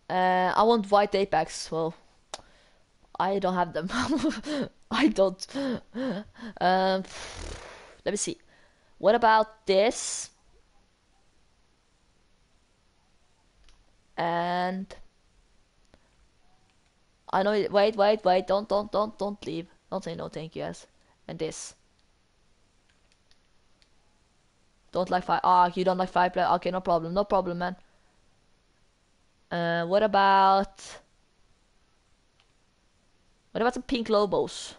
Uh, I want white Apex. Well, I don't have them. [laughs] I don't. Um, let me see. What about this? and I know it, wait wait wait don't don't don't don't leave don't say no thank you yes and this don't like five ah you don't like five player okay no problem no problem man uh what about what about some pink lobos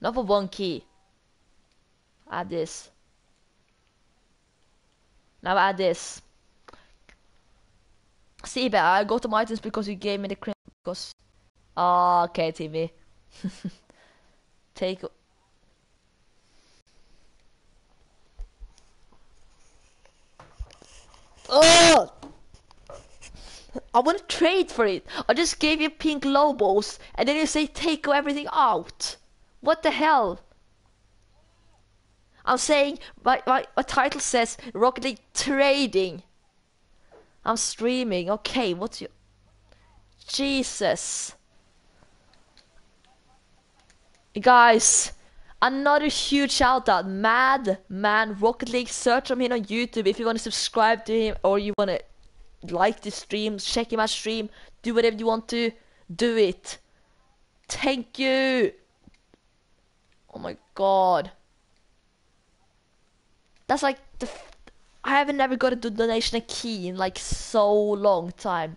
not for one key add this now add this. See, but I got the items because you gave me the crim. Because, oh, okay, TV. [laughs] Take. Oh! I want to trade for it. I just gave you pink lobos, and then you say take everything out. What the hell? I'm saying my, my, my title says Rocket League Trading. I'm streaming. Okay, what's your Jesus. Guys, another huge shout out. Mad Man Rocket League. Search him here on YouTube if you want to subscribe to him or you want to like the stream, check him out stream, do whatever you want to. Do it. Thank you. Oh my god. That's like the. F- I haven't never got a donation a key in like so long time.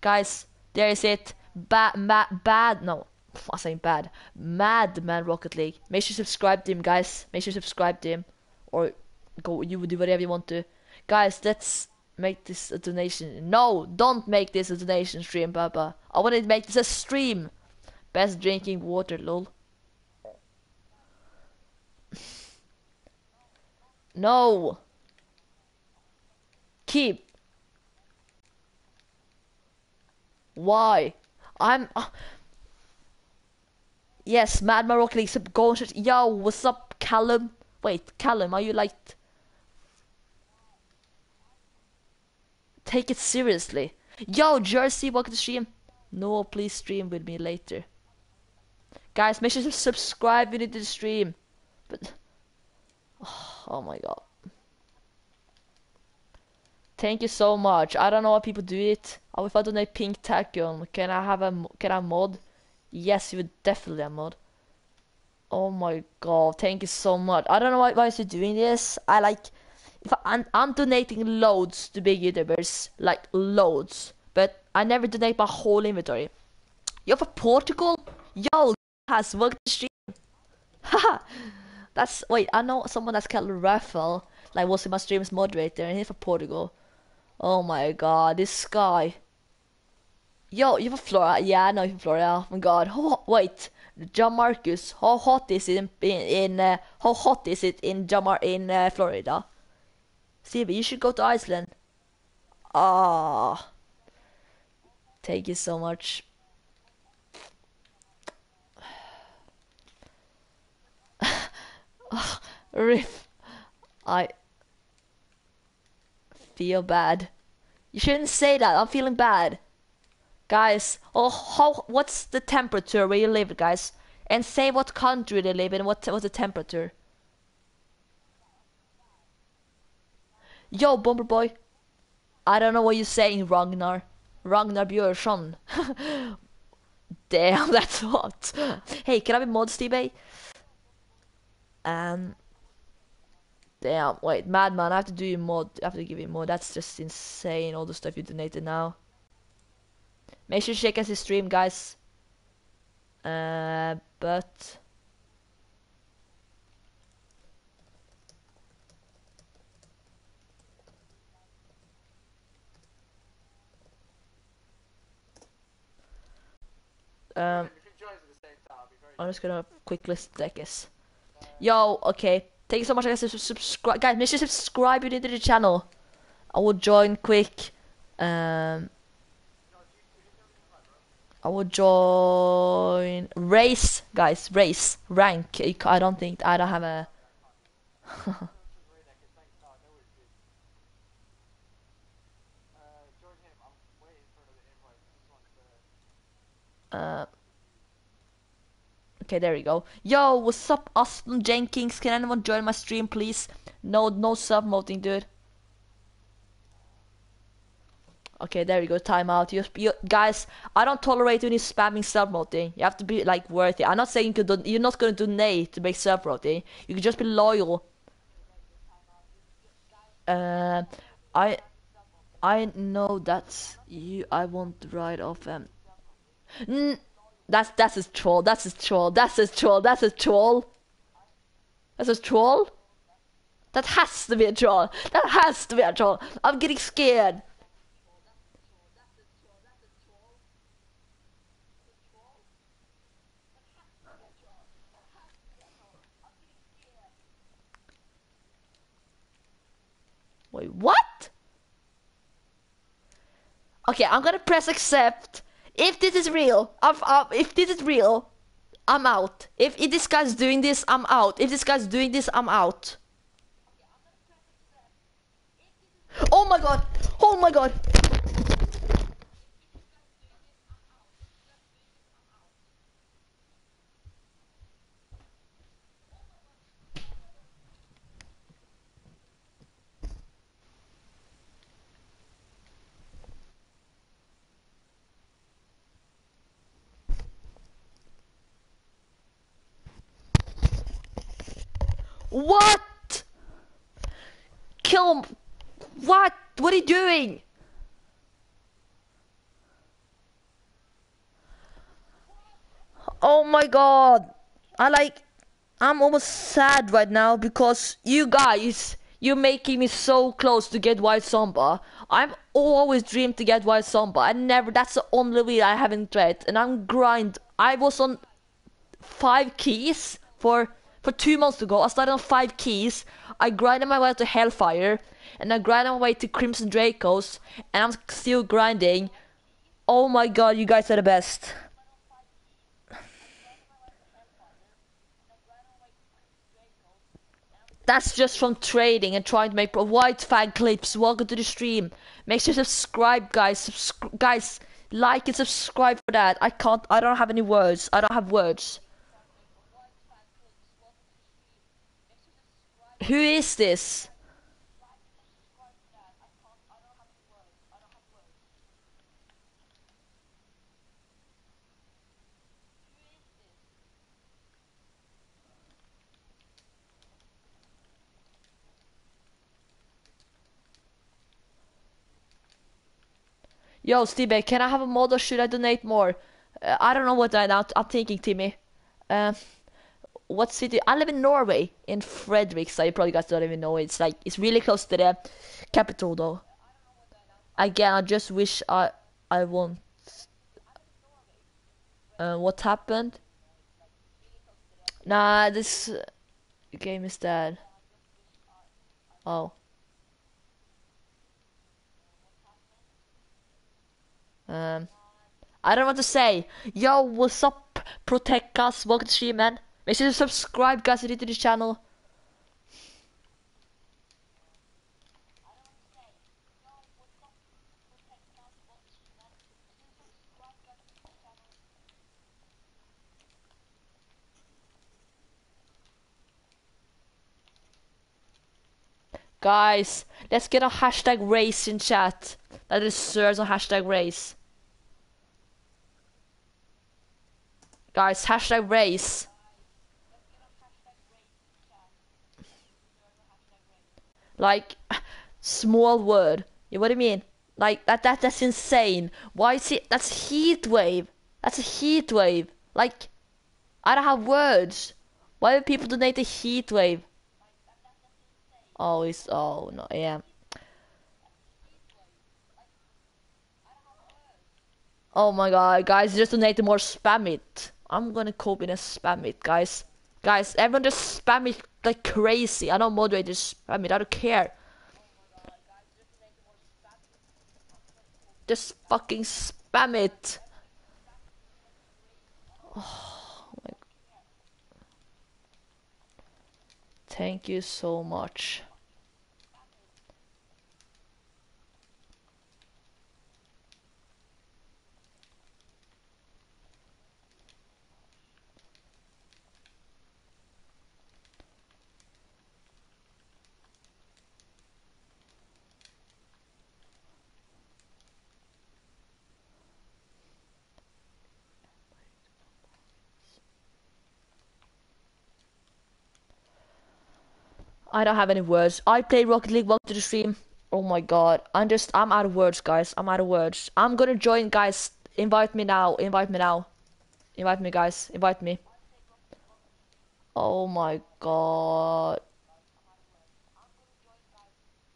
Guys, there is it. Bad, mad, bad. No, I'm saying bad. Mad Man Rocket League. Make sure you subscribe to him, guys. Make sure you subscribe to him, or go. You would do whatever you want to, guys. Let's make this a donation. No, don't make this a donation stream, Papa. I want to make this a stream. Best drinking water, lol. [laughs] no. Keep. Why? I'm. Uh, yes, Mad Morocco League. And Yo, what's up, Callum? Wait, Callum, are you like. Take it seriously. Yo, Jersey, welcome to stream. No, please stream with me later. Guys, make sure to subscribe into the stream. But. Oh my god. Thank you so much. I don't know why people do it. Oh, if I donate pink tachyon, can I have a can I mod? Yes, you would definitely have mod. Oh my god, thank you so much. I don't know why why he doing this. I like if I, I'm, I'm donating loads to big YouTubers, like loads, but I never donate my whole inventory. You're for Portugal? Yo, has worked the stream. [laughs] Haha. that's wait. I know someone that's called Rafael. Like was in my stream's moderator, and he's from Portugal. Oh my god, this guy. Yo, you're from Florida? Yeah, I know you're from Florida. Oh my god. Wait, John Marcus. How hot is it in in, uh, how hot is it in Jamar in uh, Florida? Steve, you should go to Iceland. Ah. Thank you so much. [sighs] [sighs] Riff. I feel bad. You shouldn't say that. I'm feeling bad. Guys, oh, how, what's the temperature where you live, guys? And say what country they live in, what, what's the temperature? Yo, Bomber Boy. I don't know what you're saying, Ragnar. Ragnar Björnsson. [laughs] Damn, [laughs] that's hot. hey, can I be mod, Steve? Um, damn, wait, Madman, I have to do you mod. I have to give you more. That's just insane, all the stuff you donated now. Make sure to check out his stream, guys. Uh, but... Um, I'm just gonna quick list Dekis. Yo, okay. Thank you so much, guys. Subscribe, guys. Make sure to subscribe you to the channel. I will join quick. Um, I will join race, guys. Race rank. I don't think I don't have a. [laughs] uh. Okay, there we go. Yo, what's up, Austin Jenkins? Can anyone join my stream, please? No, no sub moting, dude. Okay, there we go. Timeout. You, you guys, I don't tolerate any spamming sub moting. You have to be like worthy. I'm not saying you could. You're not gonna donate to make sub moting. You can just be loyal. Uh, I, I know that's you. I won't write off them. Um, that's that's his troll. That's his troll. That's his troll. That's his troll. That's his troll. That has to be a troll. That has to be a troll. I'm getting scared. What? Okay, I'm gonna press accept if this is real, I'm, I'm, if this is real, I'm out. If, if this guy's doing this, I'm out. If this guy's doing this, I'm out. Oh my god! Oh my god! What? Kill him. What? What are you doing? Oh my god. I like I'm almost sad right now because you guys you're making me so close to get white Zomba. I've always dreamed to get white Zomba. I never that's the only way I haven't tried and I'm grind I was on five keys for for two months ago. I started on five keys. I grinded my way to Hellfire and I grinded my way to Crimson Dracos and I'm still grinding. Oh my god, you guys are the best. That's just from trading and trying to make white fag clips. Welcome to the stream. Make sure to subscribe, guys. Subscri guys, like and subscribe for that. I can't. I don't have any words. I don't have words. Who is this? Yo, Steve, can I have a mod or should I donate more? Uh, I don't know what I, I'm thinking, Timmy. Uh, what city? I live in Norway, in Fredrikstad. You probably guys don't even know. It's like it's really close to the capital, though. Again, I just wish I I won't. Uh, what happened? Nah, this game is dead. Oh. Um, I don't what to say. Yo, what's up, Protect us, welcome to stream, man. Make sure to subscribe, guys, to this channel. Guys, let's get a hashtag race in chat. That is serves a hashtag race. Guys, hashtag race. Like, small word. You know what I mean? Like, that, that that's insane. Why is it? That's heat wave. That's a heat wave. Like, I don't have words. Why do people donate a heat wave? Oh, it's, oh, no, yeah. Oh my god, guys, just donate more spam it. I'm gonna copy and spam it, guys. Guys, everyone just spam it like crazy. I know moderators spam it. I don't care. Just fucking spam it. Oh my. Thank you so much. I don't have any words. I play Rocket League. Welcome to the stream. Oh my god. I'm just, I'm out of words, guys. I'm out of words. I'm gonna join, guys. Invite me now. Invite me now. Invite me, guys. Invite me. Oh my god.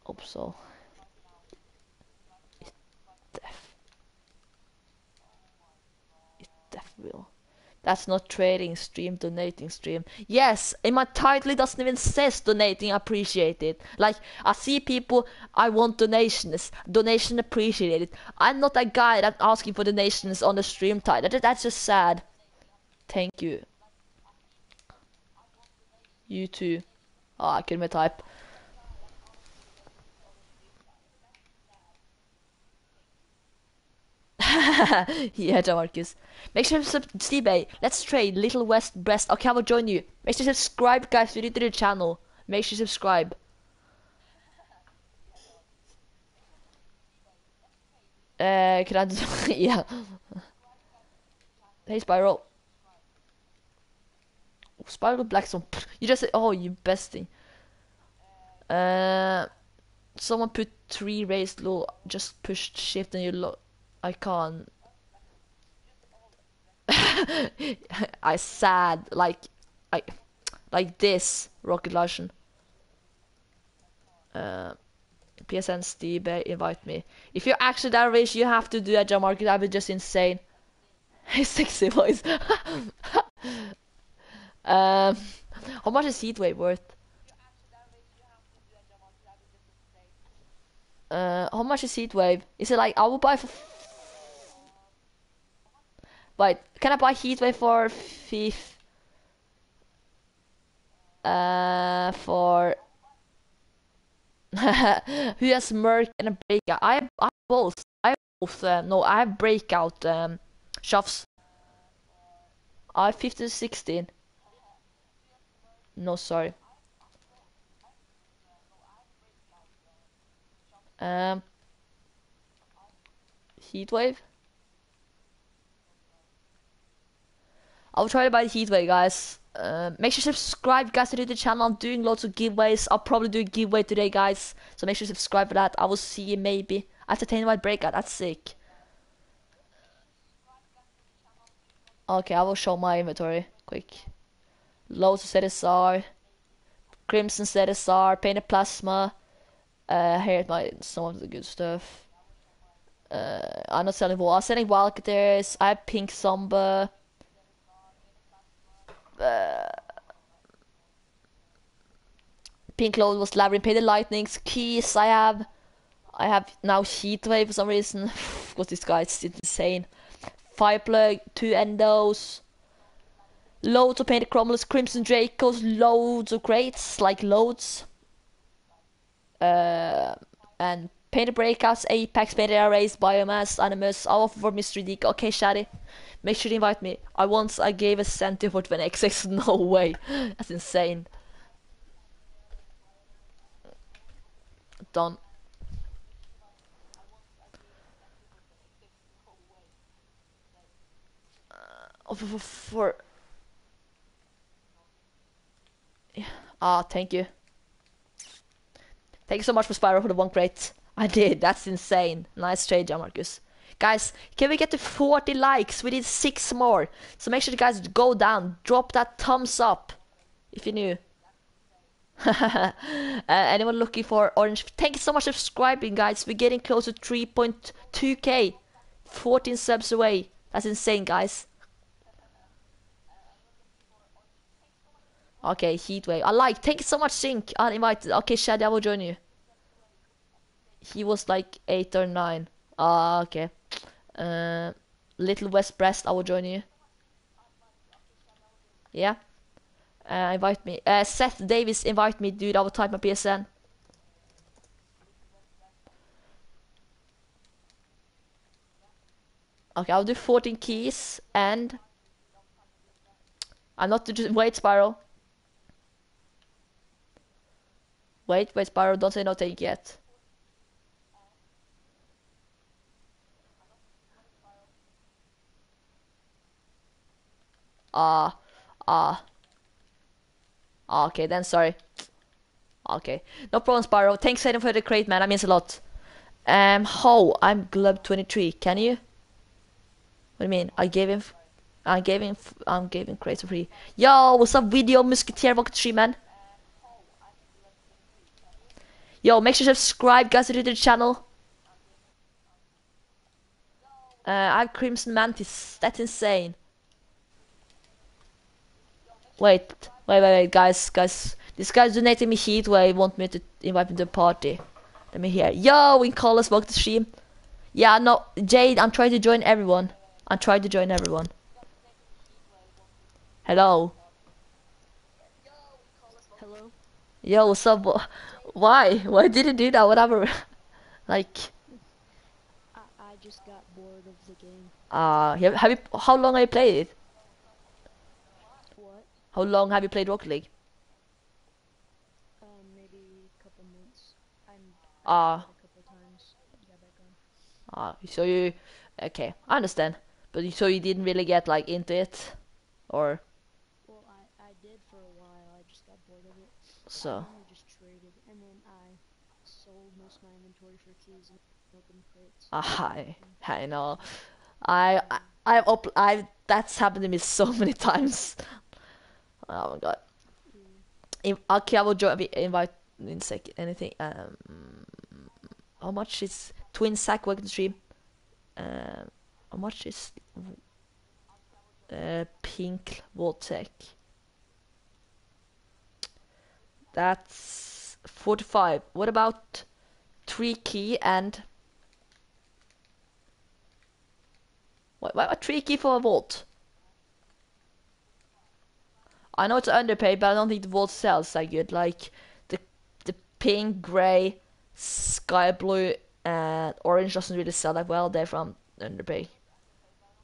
Hope so. It's deaf. It's real. That's not trading stream, donating stream. Yes, in my title it doesn't even says donating appreciated. Like I see people, I want donations, donation appreciated. I'm not a guy that asking for donations on the stream title. That, that's just sad. Thank you. You too. Ah, oh, I couldn't type. [laughs] yeah, Marcus. Make sure to subscribe. Let's trade. Little West Breast. Okay, I will join you. Make sure to subscribe, guys, to the channel. Make sure to subscribe. Uh, can I [laughs] yeah. Hey, Spiral. Spiral Blackstone. You just said, oh, you bestie. Uh, someone put three raised low. Just push shift and you look. I can't. [laughs] I sad like I like this rocket launcher. Uh, PSN Steve invite me. If you're actually that rich, you have to do a job market. That would just insane. [laughs] His sexy voice. [laughs] um, how much is Heatwave worth? Uh, how much is Heatwave? Is it like I will buy for? Wait, can I buy Heatwave for fifth? Uh, for [laughs] who has Merc and a Breakout? I have, I have both. I have both. Uh, no, I have Breakout um. I have 15 16. No, sorry. Um, Heatwave. I'll try to buy the Heatwave, guys. Uh, make sure to subscribe, guys, to the channel. I'm doing lots of giveaways. I'll probably do a giveaway today, guys. So make sure to subscribe for that. I will see you maybe after 10 white breakout. That's sick. Okay, I will show my inventory quick. Loads of ZSR, Crimson ZSR, Painted Plasma. Uh, here's my some of the good stuff. Uh, I'm not selling wall. I'm selling Wildcatters. I have Pink Zomba. Uh, Pink Load was Labyrinth, Painted Lightnings, Keys. I have. I have now Heatwave for some reason. [sighs] because this guy is insane. Fireplug, two endos. Loads of painted cromlets, crimson dracos, loads of crates, like loads. Uh, and painted breakouts, apex, painted arrays, biomass, animus, all offer for mystery deck. Okay, Shadi, Make sure to invite me. I once I gave a centi for 20xx. [laughs] No way. That's insane. Done. Uh, for, for Ah, thank you. Thank you so much for Spyro for the one crate. I did. That's insane. Nice trade, John Marcus. Guys, can we get to 40 likes? We need six more. So make sure you guys go down. Drop that thumbs up. If you're new. [laughs] uh, anyone looking for orange? Thank you so much for subscribing, guys. We're getting close to 3.2k. 14 subs away. That's insane, guys. Okay, Heatwave. I like. Thank you so much, Sync. Uninvited. Okay, Shady, I will join you. He was like 8 or 9. Ah, okay. Uh, Little West Breast, I will join you. Yeah. Uh, invite me. Uh, Seth Davis, invite me, dude. I will type my PSN. Okay, I'll do 14 keys and I'm not just wait spiral. Wait, wait, spiral. Don't say no take yet. Ah, uh, ah. Uh, okay, then sorry. Okay, no problem, Spyro. Thanks, Hayden, for the crate, man. That means a lot. Um, how? I'm Glub 23. Can you? What do you mean? I gave him. I gave him. I'm giving crates for free. Yo, what's up, video musketeer rocket 3 man? Yo, make sure to subscribe, guys, to the channel. Uh, I have Crimson Mantis. That's insane. Wait, wait, wait, wait, guys, guys. This guy's donating me heat where he want me to invite me to a party. Let me hear. Yo, in Carlos, welcome to stream. Yeah, no, Jade, I'm trying to join everyone. I'm trying to join everyone. Hello.
Hello.
Yo, what's up? Why? Why did you do that? Whatever. [laughs] like.
I, I just got bored of the game.
Uh, have, have you? How long have you played it? How long have you played Rocket League?
Um, maybe a couple months. I'm
Ah,
a couple times. Got back on.
ah. So you, okay, I understand. But you, so you didn't really get like into it, or
Well, I, I did for a
So,
I just traded, and then I sold most of my inventory for keys and opened crates. [laughs]
I, I know. I, I, I've up, I've, that's happened to me so [laughs] many times. Oh my god.
Yeah.
In, okay, I will join, invite in sec, anything, um, how much is Twin Sack to stream? Um, how much is, uh, Pink Voltaic? That's 45. What about 3 key and What, what, what three key for a vault? I know it's underpaid, but I don't think the vault sells that good. Like the the pink, grey, sky blue, and orange doesn't really sell that well. They're from underpay.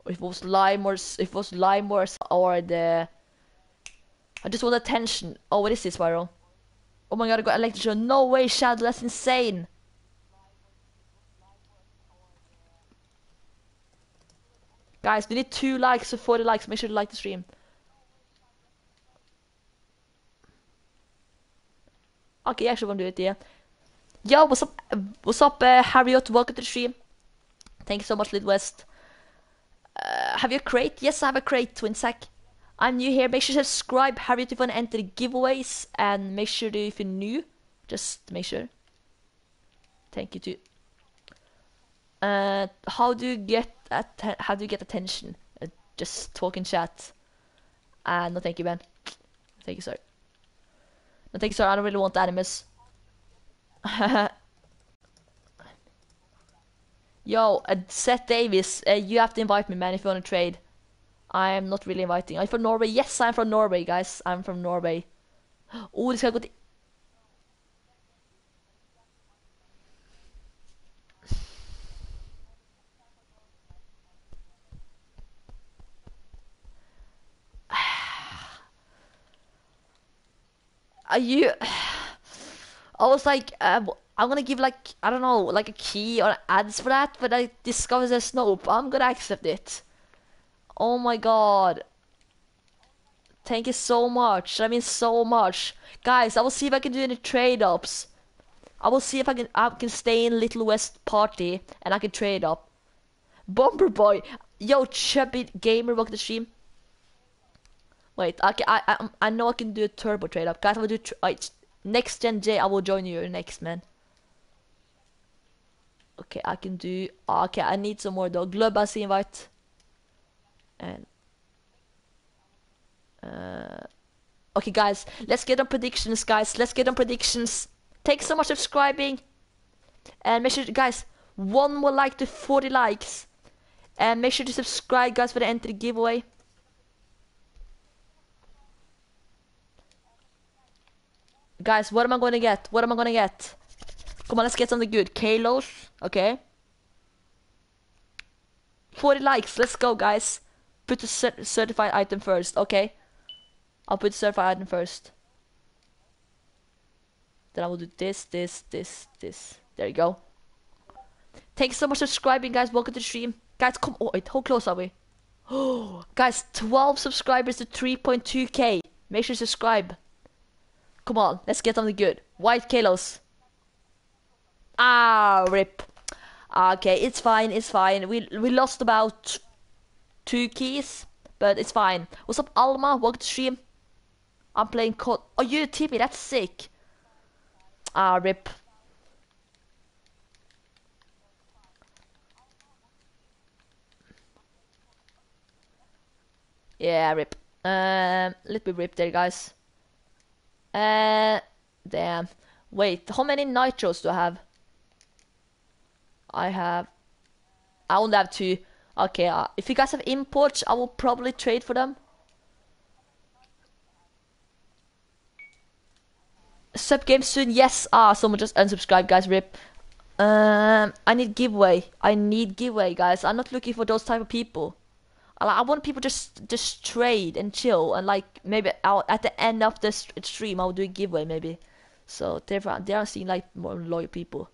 If it was lime or if it was lime or or the. I just want attention. Oh, what is this viral? Oh my god, I got electric. No way, Shadow. That's insane. Guys, we need two likes for 40 likes. Make sure to like the stream. Okay, actually, gonna do it, yeah. Yo, what's up? What's up, uh, Harriet? Welcome to the stream. Thank you so much, Lid West. Uh, have you a crate? Yes, I have a crate, Twin Sack. I'm new here. Make sure to subscribe, Harriet, if you want to enter the giveaways, and make sure to, if you're new, just make sure. Thank you too. Uh, how do you get how do you get attention? Uh, just talk in chat. Uh, no, thank you, Ben. Thank you, sir. Thank you, sir. I don't really want animus. [laughs] Yo, Seth Davis, uh, you have to invite me, man, if you want to trade. I am not really inviting. Are you from Norway? Yes, I'm from Norway, guys. I'm from Norway. Oh, det ska gå till... Are you... [sighs] I was like, um, I'm gonna give like, I don't know, like a key or ads for that, but I discovered there's nope. I'm gonna accept it. Oh my god. Thank you so much. I mean so much. Guys, I will see if I can do any trade ups. I will see if I can I can stay in Little West Party and I can trade up. Bomber Boy, yo, chubby gamer, welcome to the stream. Wait, I can, I, I I know I can do a turbo trade up, guys. I will do next gen J. I will join you next man. Okay, I can do. Okay, I need some more though. Globus invite. And uh, okay, guys, let's get on predictions, guys. Let's get on predictions. Thank you so much for subscribing, and make sure, guys, one more like to 40 likes, and make sure to subscribe, guys, for the enter giveaway. Guys, what am I gonna get? What am I gonna get? Come on, let's get something good. Kalos, okay. 40 likes, let's go, guys. Put the cer- certified item first, okay? I'll put certified item first. Then I will do this, this, this, this. There you go. Thank you so much for subscribing, guys. Welcome to the stream. Guys, come. Oh, wait, how close are we? Oh, [gasps] guys, 12 subscribers to 3.2k. Make sure to subscribe. Come on, let's get something good. White Kalos. Ah, rip. Okay, it's fine, it's fine. We we lost about two keys, but it's fine. What's up, Alma? Welcome to stream. I'm playing COD. Oh, you TP, that's sick. Ah, rip. Yeah, rip. Um, let me rip there, guys. Uh, damn. Wait, how many nitros do I have? I have. I only have two. Okay, uh, if you guys have imports, I will probably trade for them. Sub game soon, yes. Ah, someone just unsubscribed, guys. Rip. Um, I need giveaway. I need giveaway, guys. I'm not looking for those type of people. I, want people just just trade and chill and like maybe I'll, at the end of the stream I'll do a giveaway maybe. So therefore they are seeing like more loyal people.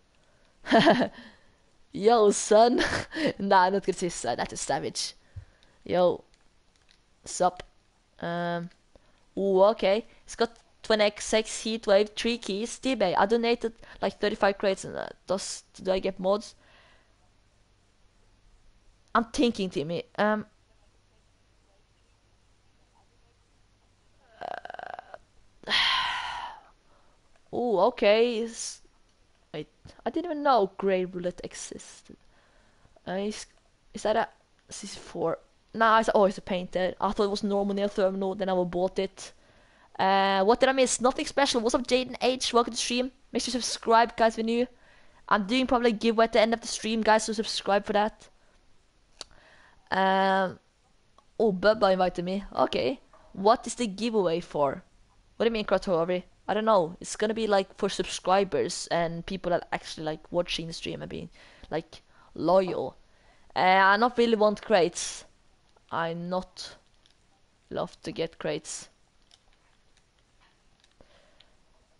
[laughs] Yo, son. [laughs] nah, I'm not gonna say son. That's a savage. Yo, sup? Um. Ooh, okay. It's got 20x6 Heatwave, 3 keys, eBay. I donated like 35 crates and that. Does, do I get mods? I'm thinking, Timmy. Um, oh, okay. Is, wait, I didn't even know Grey Roulette existed. Uh, is, is that a CC4? Nah, it's, oh, it's a painted. I thought it was normal near terminal, then I bought it. Uh, what did I miss? Nothing special. What's up, Jaden H? Welcome to the stream. Make sure to subscribe, guys, if you're new. I'm doing probably a giveaway at the end of the stream, guys, so subscribe for that. Um, oh, Bubba invited me. Okay. What is the giveaway for? What do you mean, Kratori? I don't know. It's gonna be like for subscribers and people that actually like watching the stream and being like loyal. Uh, I not really want crates. I not love to get crates.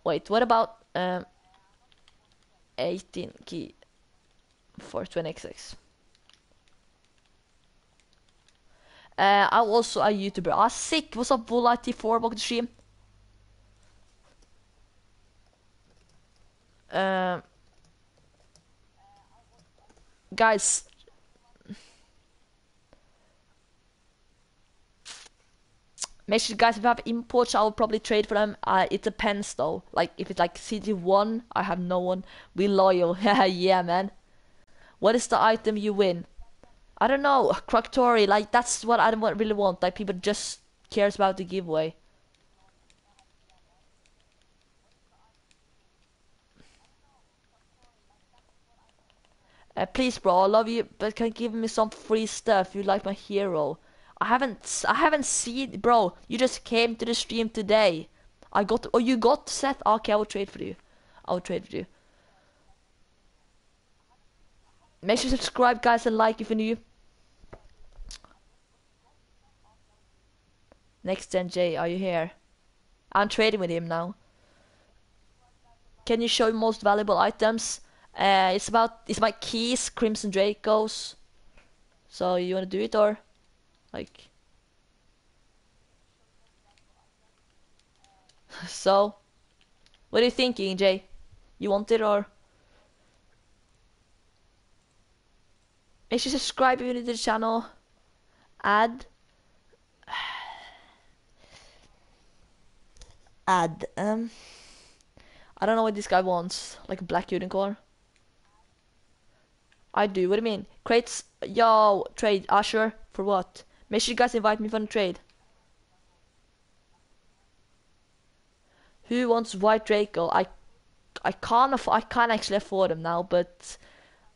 Wait, what about um 18 key for 20xx? Uh, I'm also a YouTuber. Ah, sick! What's up, Bull 4 Welcome to stream. Um, guys, make sure guys if have imports, I will probably trade for them. Uh, it depends though. Like if it's like city one, I have no one. We loyal. [laughs] yeah, man. What is the item you win? I don't know, Croctory, like that's what I don't really want. Like people just cares about the giveaway. Uh, please, bro, I love you, but can you give me some free stuff? You like my hero. I haven't, I haven't seen, bro. You just came to the stream today. I got, oh, you got Seth. Okay, I will trade for you. I will trade for you. Make sure to subscribe, guys, and like if you're new. Next gen J, are you here? I'm trading with him now. Can you show most valuable items? Uh, it's about it's my keys, Crimson Dracos. So you wanna do it or like? [laughs] so, what are you thinking, Jay? You want it or? Make sure subscribe if you're new to the channel. Add. [sighs] Add. Um. I don't know what this guy wants. Like a black unicorn. I do. What do you mean? Crates. Yo, trade. Usher. For what? Make sure you guys invite me for the trade. Who wants white Draco? I, I can't. Aff I can't actually afford them now, but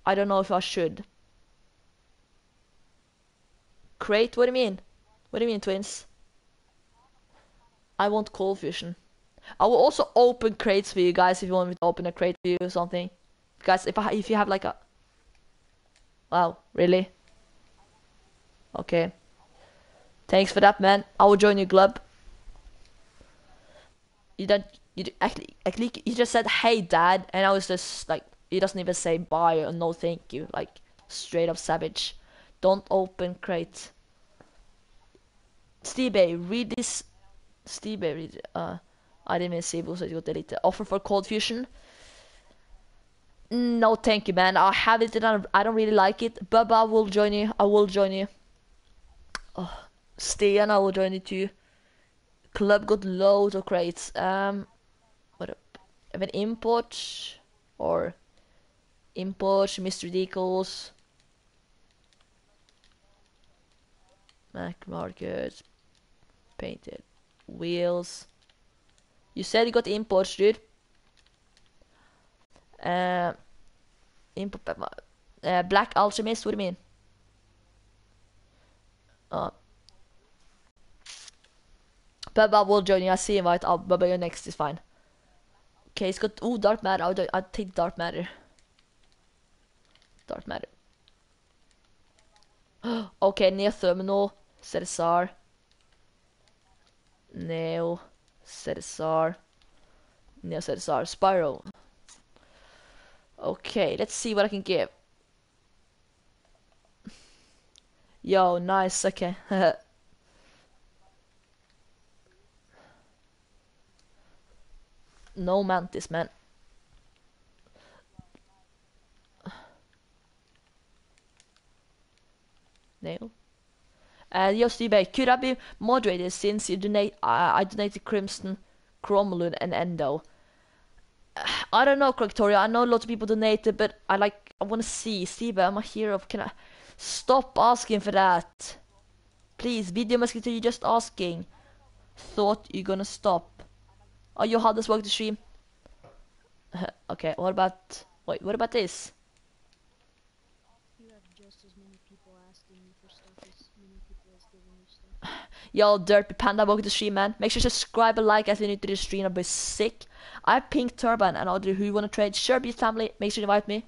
I don't know if I should. Crate? What do you mean? What do you mean, twins? I want cold fusion. I will also open crates for you guys if you want me to open a crate for you or something. Guys, if I if you have like a Wow, really? Okay. Thanks for that, man. I will join your club. You don't. You actually, actually, you just said, "Hey, dad," and I was just like, he doesn't even say bye or no thank you. Like, straight up savage. Don't open crate. Steve, read this. Steve, read. Uh, I didn't even see it, so it got deleted. Offer for cold fusion. No, thank you, man. I have it and I don't really like it. Bubba, I will join you. I will join you. Oh, and I will join you too. Club got loads of crates. Um, what up? Have an import or import Mr. Decals. Mac markers, painted wheels. You said you got imports, dude. Uh, uh, Black Alchemist, you mean? Uh, Bubba will join you. I see invite. Oh, Bubba, you're next is fine. Okay, it's got. Oh, Dark Matter. I'll, I'll take Dark Matter. Dark Matter. [gasps] okay, Neo Terminal. Cesar. Neo. Cesar. Neo Cesar. Spiral. Okay, let's see what I can give. Yo, nice, okay. [laughs] No mantis, man. Nail. Uh, yo, Steve, could I be moderated since you donate? Uh, I donated Crimson, Cromulon, and Endo. [sighs] I don't know, Victoria. I know lots of people donated, but I like. I want to see. Steve, I'm a hero. Can I stop asking for that? Please, video mosquito, You're just asking. Thought you're gonna stop. Oh, you hardest work the stream. [laughs] okay, what about? Wait, what about this?
You have just as many people asking you for stuff as many people as giving you stuff. [sighs]
Yo, Derpy Panda, welcome to the stream, man. Make sure to subscribe and like as you new to the stream. I'll be sick. I have Pink Turban and Audrey who you wanna trade. Sure, be family. Make sure you invite me.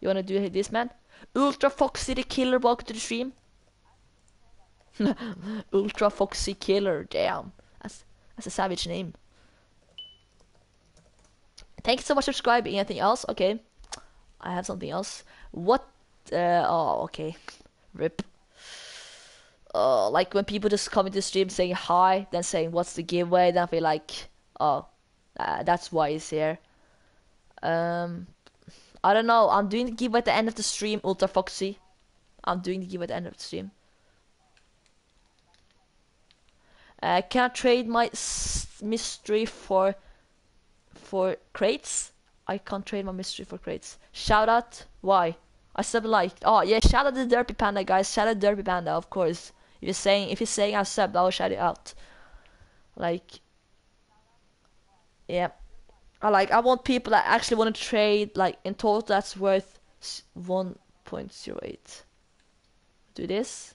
You wanna do this, man? Ultra Foxy the Killer, welcome to the stream. [laughs] Ultra Foxy Killer, damn. That's that's a savage name. Thank you so much for subscribing. Anything else? Okay. I have something else. What? Uh, oh, okay. Rip. Uh, like when people just come into the stream saying hi, then saying what's the giveaway, then I feel like, oh, uh, that's why he's here. Um, I don't know. I'm doing the giveaway at the end of the stream, Ultra Foxy. I'm doing the giveaway at the end of the stream. Uh, can I trade my mystery for for crates? I can't trade my mystery for crates. Shout out. Why? I sub like. Oh yeah, shout out to Derpy Panda guys. Shout out Derpy Panda, of course. If you're saying if you're saying I subbed, I will shout it out. Like, yeah. I like. I want people that actually want to trade. Like in total, that's worth one point zero eight. Do this.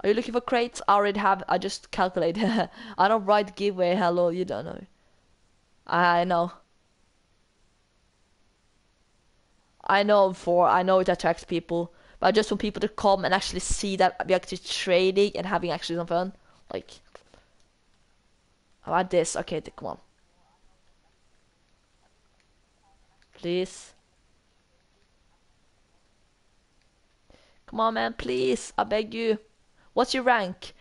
Are you looking for crates? I already have. I just calculate. [laughs] I don't write giveaway. Hello, you don't know. I know. I know for I know it attracts people, but I just want people to come and actually see that we're actually trading and having actually some fun. Like, how about this? Okay, come on, please. Come on, man, please. I beg you. What's your rank?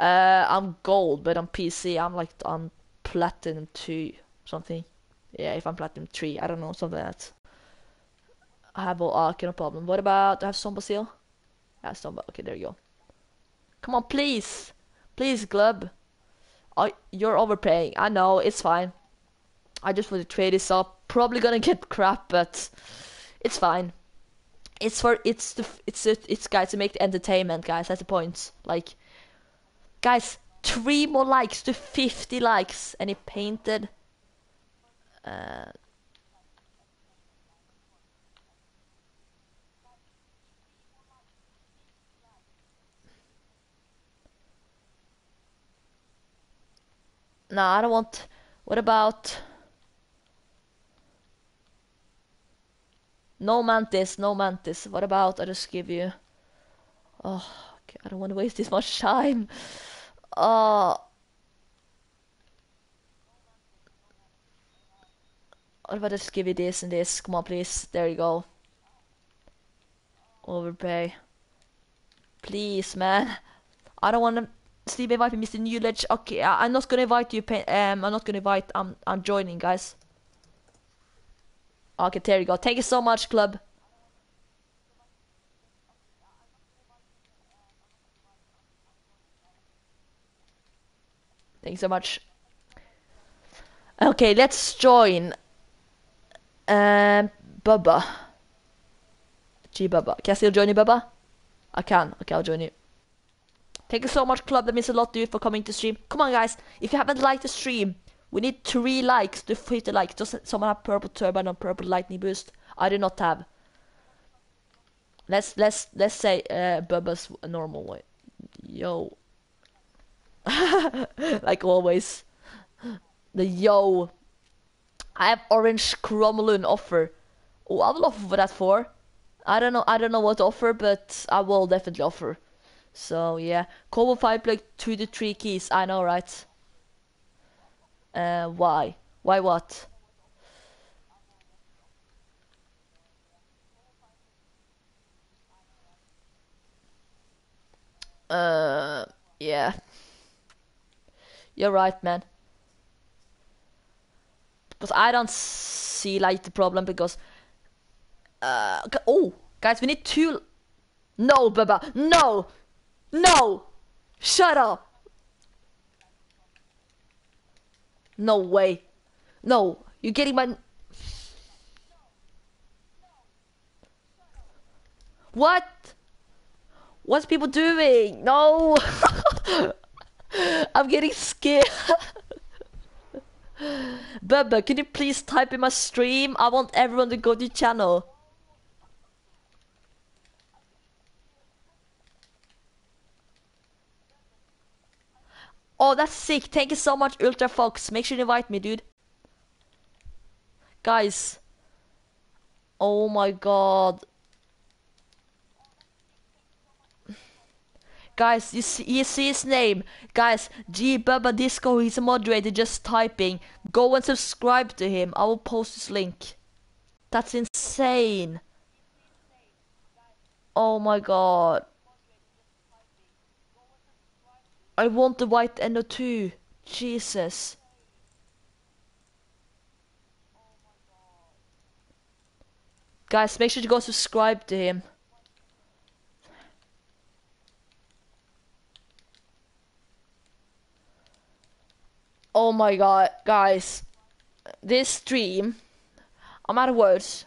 Uh, I'm gold, but on PC I'm like on platinum two something. Yeah, if I'm platinum three, I don't know something like that. I have all arc, no problem. What about, I have Zomba Seal? Yeah, Zomba, okay, there you go. Come on, please! Please, Glub. I, you're overpaying. I know, it's fine. I just want to trade this up. Probably gonna get [laughs] crap, but it's fine. It's for, it's the, it's, it's guys to make the entertainment, guys, that's the point. Like, guys, three more likes to 50 likes, and it painted. Uh, No, I don't want. What about? No mantis, no mantis. What about I just give you? Oh, okay, I don't want to waste this much time. Oh. What if I just give you this and this? Come on, please. There you go. Overpay. Please, man. I don't want to. Steve invite me, Mr. Newledge. Okay, I, I'm not gonna invite you. Um, I'm not gonna invite. I'm I'm joining, guys. Okay, there you go. Thank you so much, club. Thank you so much. Okay, let's join. Um, Bubba. G Bubba. Can I still join you, Bubba? I can. Okay, I'll join you. Thank you so much, club. That means a lot to you for coming to stream. Come on, guys. If you haven't liked the stream, we need three likes to hit the like. Does someone have purple turban and purple lightning boost? I do not have. Let's let's let's say uh, Bubba's normal way. Yo. [laughs] like always. The yo. I have orange Cromulon offer. Oh, I will offer for that for. I don't know. I don't know what to offer, but I will definitely offer. So yeah, Combo five like two to three keys. I know, right? Uh, why? Why what? Uh, yeah. You're right, man. Because I don't see like the problem because uh oh guys we need two no Baba no no. Shut up. No way. No. You're getting my what? What's people doing? No. [laughs] I'm getting scared. [laughs] Bubba, can you please type in my stream? I want everyone to go to channel. Oh, that's sick. Thank you so much, Ultra Fox. Make sure you invite me, dude. Guys. Oh my god. Guys, you see, you see his name. Guys, G Bubba Disco, he's a moderator just typing. Go and subscribe to him. I will post his link. That's insane. Oh my god. I want the white NO2. Jesus. Guys, make sure to go subscribe to him. Oh my god, guys. This stream. I'm out of words.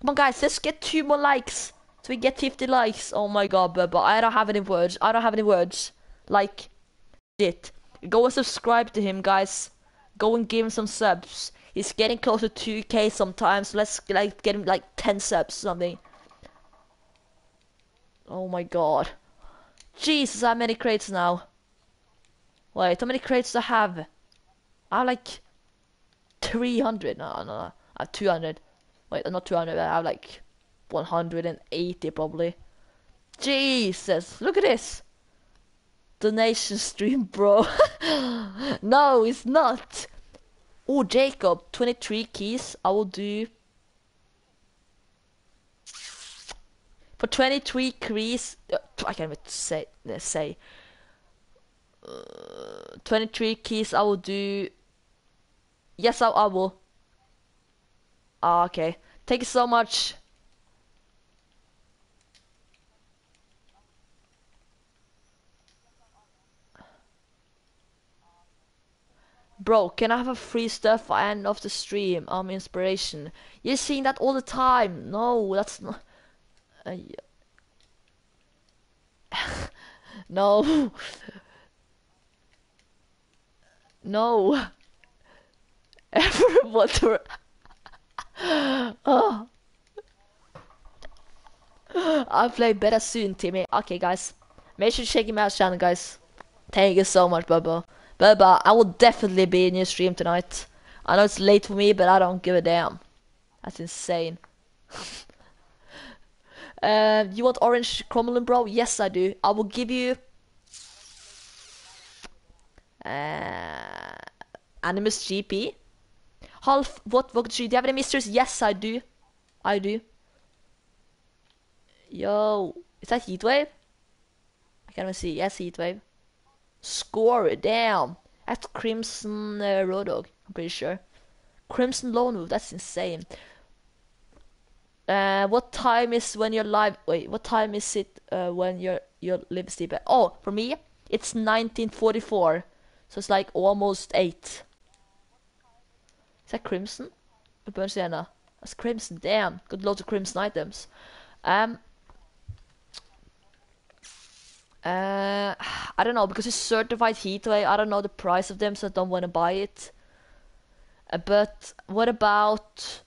Come on, guys, let's get two more likes. So we get 50 likes. Oh my god, but I don't have any words. I don't have any words. Like, it. Go and subscribe to him, guys. Go and give him some subs. He's getting close to 2k sometimes. So let's like get him like 10 subs something. Oh my god. Jesus, how many crates now? Wait, how many crates do I have? I have like 300. No, no, no. I have 200. Wait, not 200. I have like 180 probably. Jesus, look at this. Donation stream, bro. [laughs] no, it's not. Oh, Jacob, 23 keys. I will do. For 23 keys. Uh, I can't even say. uh, say. Uh, 23 keys, I will do. Yes, I, I will. Ah, okay. Thank you so much. Bro, can I have a free stuff at end of the stream? I'm inspiration. You're seeing that all the time. No, that's not. [laughs] [laughs] No. [laughs] No. Everyone. oh. [gasps] I'll play better soon, Timmy. Okay, guys. Make sure to check him out channel, guys. Thank you so much, Bubba. Bubba, I will definitely be in your stream tonight. I know it's late for me, but I don't give a damn. That's insane. [laughs] uh, you want orange Cromulon, bro? Yes, I do. I will give you... Uh, Animus GP. Half, what, what, do you have any misters? Yes, I do. I do. Yo, is that Heatwave? I can't even see. Yes, Heatwave. Score, it damn. That's Crimson uh, Road I'm pretty sure. Crimson Lone Wolf, that's insane. Uh, what time is when you're live? Wait, what time is it uh, when you're you live? Oh, for me, it's 1944, so it's like almost eight. Is that Crimson? Or Burnt Sienna? That's Crimson. Damn, got loads of Crimson items. Um, uh, I don't know because it's certified heatwave. I don't know the price of them, so I don't want to buy it. Uh, but what about?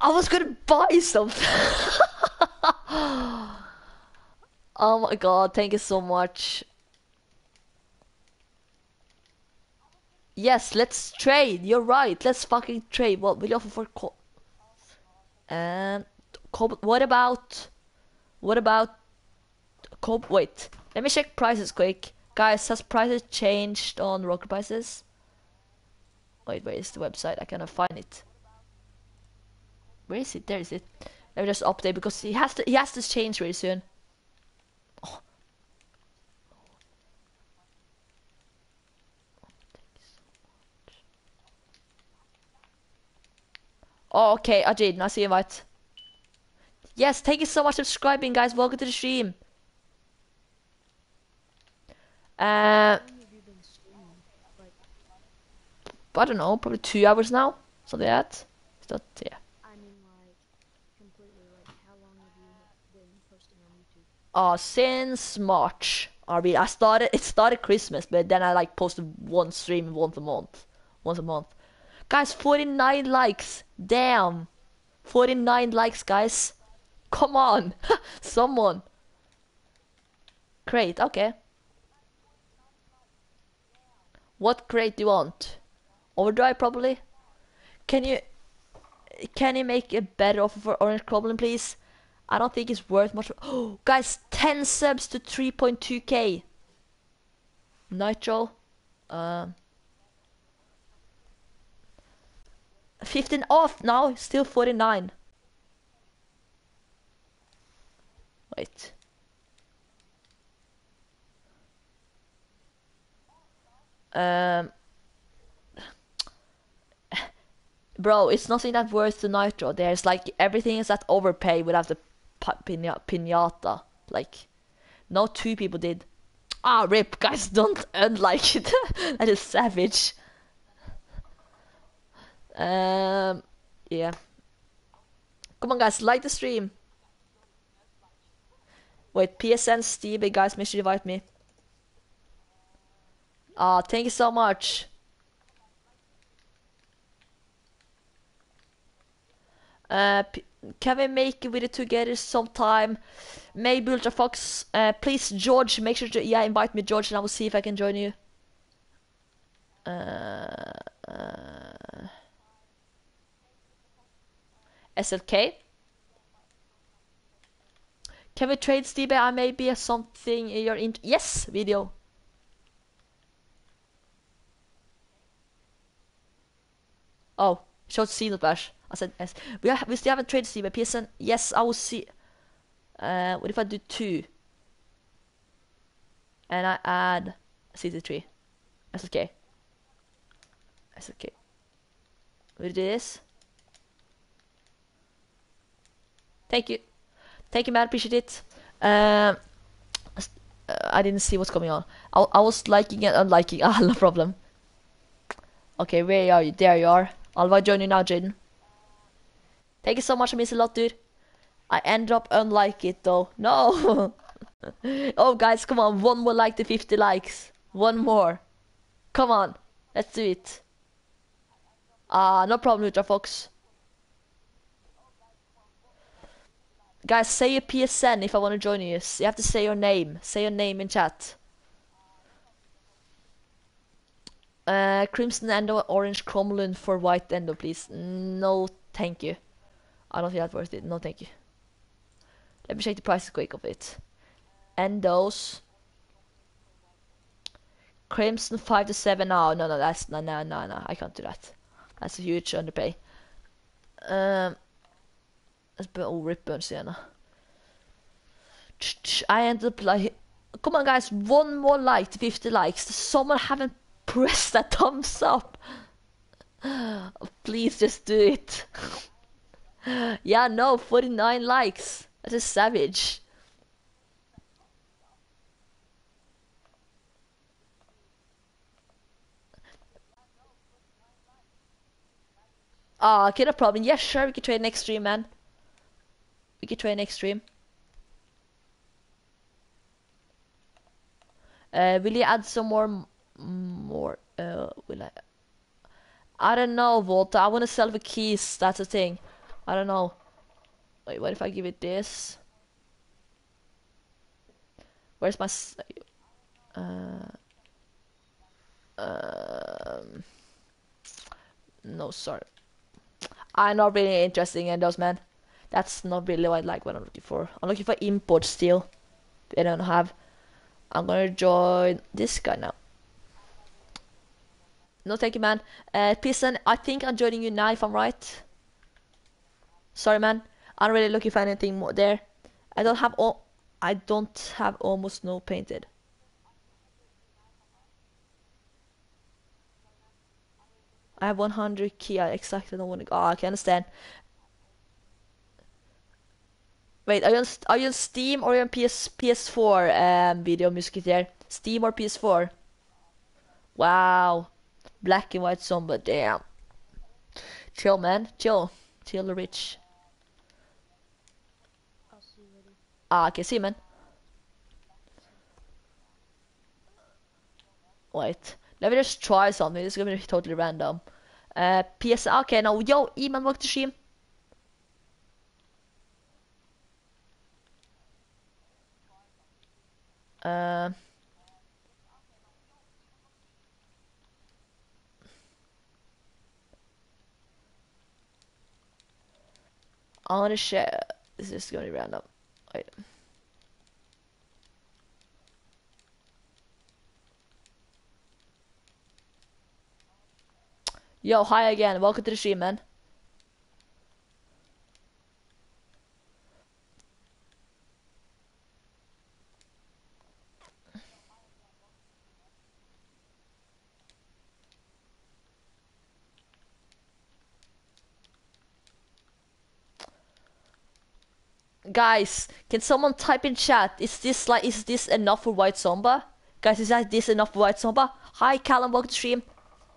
I was gonna buy something. [laughs] oh my god! Thank you so much. Yes, let's trade. You're right. Let's fucking trade. What will you offer for? Um, and Cob what about what about Cob wait let me check prices quick. Guys has prices changed on rocket prices? Wait where is the website? I cannot find it. Where is it? There is it. Let me just update because he has to he has to change very soon Oh, okay, I did. I see you right. Yes, thank you so much for subscribing, guys. Welcome to the stream. Uh, I don't know, probably two hours now, something like that. Yeah.
I mean, like, completely. Like, how long have you been posting on YouTube?
Uh, since March. I mean, I started. It started Christmas, but then I like posted one stream once a month, once a month. Guys, 49 likes. Damn, 49 likes, guys. [laughs] Come on, [laughs] someone. Great. Okay. What crate do you want? Overdrive, probably. Can you? Can you make a better offer for Orange Goblin, please? I don't think it's worth much. Oh, [gasps] guys, 10 subs to 3.2k. Nitro. Um. 15 off now, still 49. Wait. Um. [sighs] Bro, it's nothing that worth the nitro. There's like everything is at overpay without the pinata. Like, no two people did. Ah, rip, guys, [laughs] don't unlike it. [laughs] that is savage. Um, yeah. Come on, guys, like the stream. Wait, PSN Steve, guys, make sure you invite me. Ah, thank you so much. Uh, can we make a video together sometime? Maybe Ultra Fox. Uh, please, George, make sure to yeah invite me, George, and I will see if I can join you. Uh, uh, SLK. Can we trade Steve? I may be something you're in. Yes, video. Oh, showed Seal Bash. I said yes. We we still haven't traded Steve, PSN. Yes, I will see. Uh, what if I do two? And I add CT3. That's okay. That's okay. We do this. Thank you. Thank you, man. Appreciate it. Um, uh, I didn't see what's going on. I, I was liking and unliking. [laughs] Ah, no problem. Okay, where are you? There you are. I'll join you now, Jaden. Thank you so much. I miss a lot, dude. I end up unlike it though. [laughs] No. [laughs] oh, guys, come on. One more like to 50 likes. One more. Come on. Let's do it. Ah, no problem, Ultra Fox. Guys, say your PSN if I want to join you. You have to say your name. Say your name in chat. Uh, Crimson Endo, Orange Cromulon for White Endo, please. No, thank you. I don't think that's worth it. No, thank you. Let me check the prices quick of it. Endos. Crimson 5 to 7. No, no, no, that's no, no, no, no. I can't do that. That's a huge underpay. Um, let's put all rip burns in. I ended up like, come on, guys, one more like to 50 likes. Someone haven't pressed that thumbs up. Please just do it. yeah, no, 49 likes. That is savage. Ah, okay, no problem. Yeah, sure, we can trade next stream, man. We can trade next stream. Uh, will you add some more, more, uh, will I? I don't know, Volta. I want to sell the keys. That's the thing. I don't know. Wait, what if I give it this? Where's my, uh, um, no, sorry. I'm not really interested in those, man. That's not really what I like what I'm looking for. I'm looking for import still. I don't have. I'm gonna join this guy now. No, thank you, man. Uh, Pearson, I think I'm joining you now if I'm right. Sorry, man. I'm really looking for anything more there. I don't have all. I don't have almost no painted. I have 100 key. I exactly don't want to go. Oh, I can understand. Wait, are you on, are you on Steam or are you on PS PS4 um, video musketeer? Steam or PS4? Wow. Black and white zombie, damn. Chill man, chill. Chill rich.
You later.
Ah, okay, see you man. Wait. Let me just try something. This is gonna be totally random. Uh, PS. Okay, now, yo, Iman, welcome to stream. Uh, I want to share. This is gonna be random. Wait. Yo, hi again. Welcome to the stream, man. Guys, can someone type in chat? Is this like is this enough for White Zomba? Guys, is that this enough for White Zomba? Hi Callum, welcome to stream.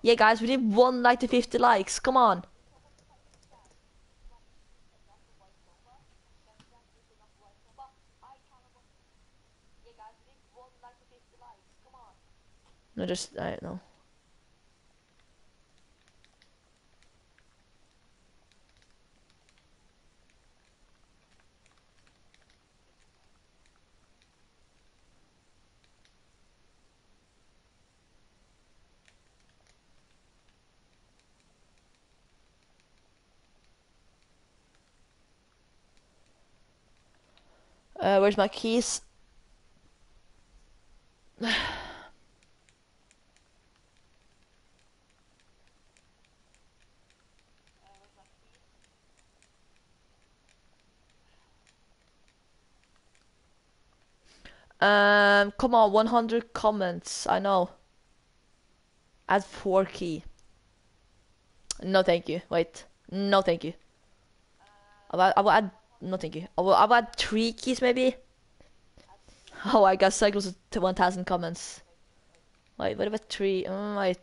Yeah guys, we need one like to 50 likes. Come on. No, just I don't know. Uh, where's my keys? Um, come on, 100 comments. I know. Add four key. No, thank you. Wait. No, thank you. I will, I will add. No, thank you. I will, I will add three keys, maybe. Oh, I got close to 1,000 comments. Wait, what about three? Mm, wait.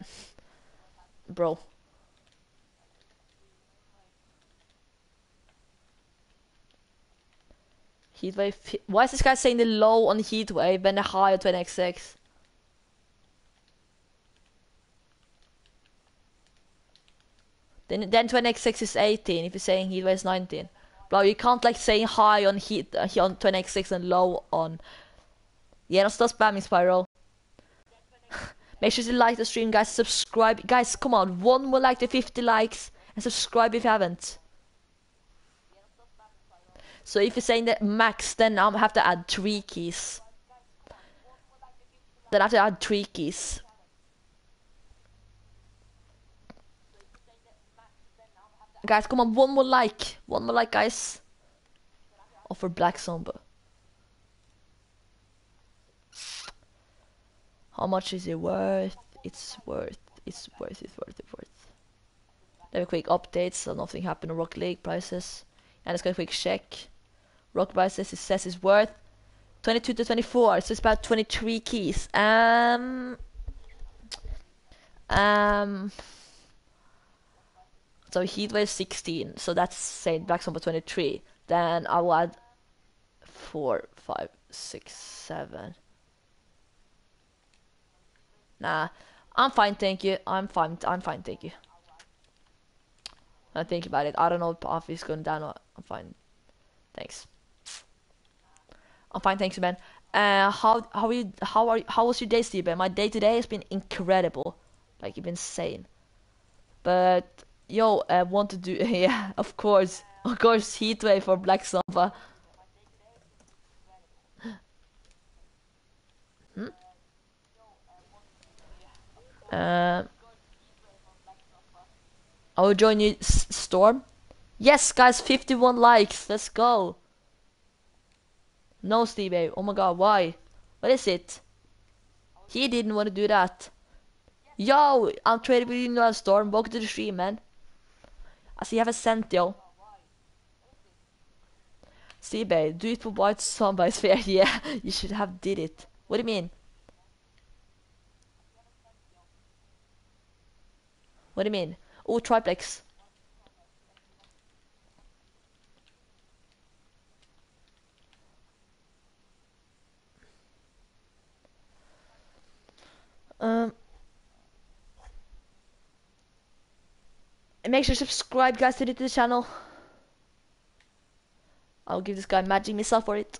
[laughs] Bro. Heatwave. Why is this guy saying the low on Heatwave and the high on 20xx? Then then 20xx is 18 if you're saying Heatwave is 19. Bro, you can't like say high on heat uh, on 20xx and low on. Yeah, no, stop spamming Spiral. [laughs] Make sure to like the stream, guys. Subscribe, guys. Come on, one more like to 50 likes and subscribe if you haven't. So if you're saying that max, then I have to add three keys. Then I have to add three keys. Guys, come on, one more like. One more like, guys. Oh, for Black Zomba. How much is it worth? It's worth. It's worth. It's worth. It's worth. Let me quick updates. So nothing happened on Rock League prices. And let's go quick check. Rock prices it says it's worth 22 to 24. So it's about 23 keys. Um. Um. So Heatwave 16. So that's saying Black Zomba 23. Then I will add 4, 5, 6, 7. Nah, I'm fine, thank you. I'm fine. I'm fine, thank you. I think about it. I don't know if is going down. Or I'm fine. Thanks. I'm fine, thanks, man. Uh, how how are you? How are you, how was your day, Steve? My day today has been incredible, like you've been saying. But yo, I want to do [laughs] yeah, of course, of course, Heatwave for Black Zomba. Hmm? Uh, I will join you, S- Storm. Yes, guys, 51 likes. Let's go. No, Steve. Oh my god, why? What is it? He didn't want to do that. Yo, I'm trading with you Storm. Welcome to the stream, man. I see you have a cent. See, babe, do it for white somebody's fair. [laughs] Yeah, you should have did it. What do you mean? What do you mean? Oh, triplex. Um, and make sure to subscribe, guys, to the, channel. I'll give this guy magic missile for it.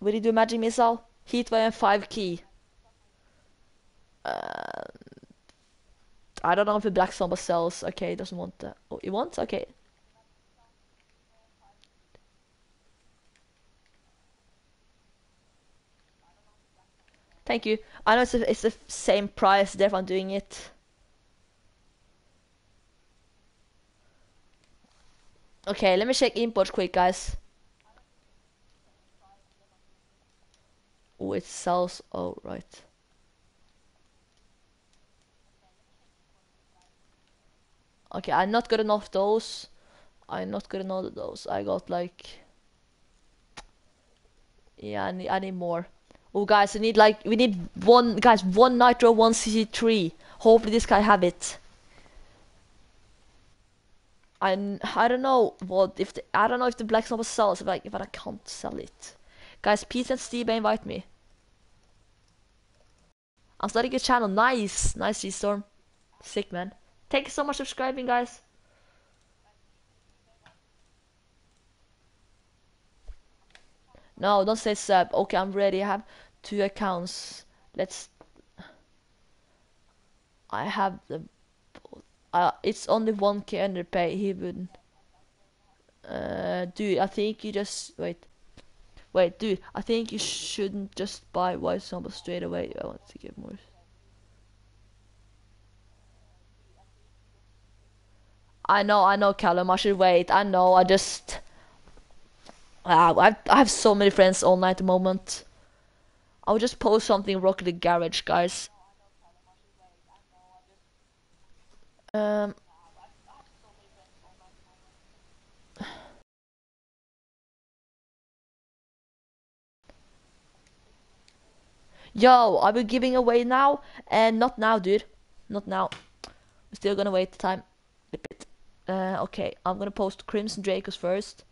Will he do magic missile? Heat wave and 5 key. Uh, I don't know if the black Zomba sells. Okay, doesn't want that. Oh, he wants? Okay. Thank you. I know it's, a, it's the same price, therefore I'm doing it. Okay, let me check imports quick, guys. Oh, it sells. Oh, right. Okay, I'm not good enough those. I'm not good enough those. I got like. Yeah, I need, I need more. Oh, guys, we need like we need one guys one nitro, one CC3. Hopefully, this guy have it. I I don't know what if the, I don't know if the black snowball sells. If I if I can't sell it, guys, Pete and Steve invite me. I'm starting a channel. Nice, nice, G-Storm. Sick man. Thank you so much for subscribing, guys. No, don't say sub. Okay, I'm ready. I have two accounts. Let's. I have the. Uh, it's only one K underpay. He would. Uh, dude, I think you just wait. Wait, dude, I think you shouldn't just buy white Zomba straight away. I want to get more. I know, I know, Callum. I should wait. I know. I just. Uh, I I have so many friends online at the moment. I'll just post something Rocket League Garage, guys. Um. Yo, are we giving away now? And not now, dude. Not now. We're still gonna wait the time. Uh, okay, I'm gonna post Crimson Dracos first.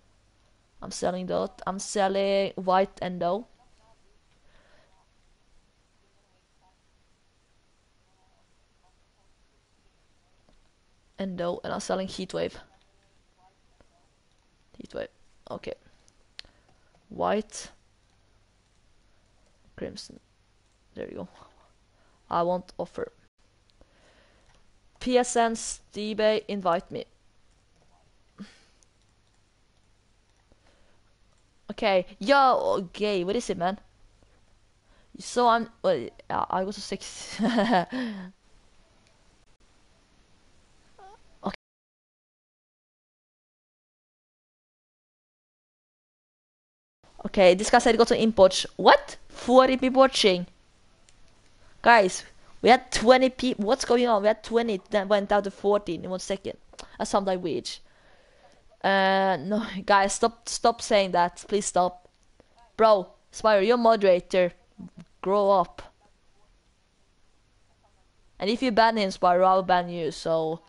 I'm selling that. I'm selling White Endo. Endo, and I'm selling Heatwave. Heatwave. Okay. White. Crimson. There you go. I want offer. PSN, eBay, invite me. Okay, yo, oh, okay, what is it, man? So I'm, well, uh, I was a six. [laughs] okay. This guy said got some imports. What? 40 people watching. Guys, we had 20 people. What's going on? We had 20, then went down to 14 in one second. That sounds like weird. Uh, no, [laughs] guys, stop, stop saying that. Please stop. Bro, Spire, you're moderator. Grow up. And if you ban him, Spire, I'll ban you, so...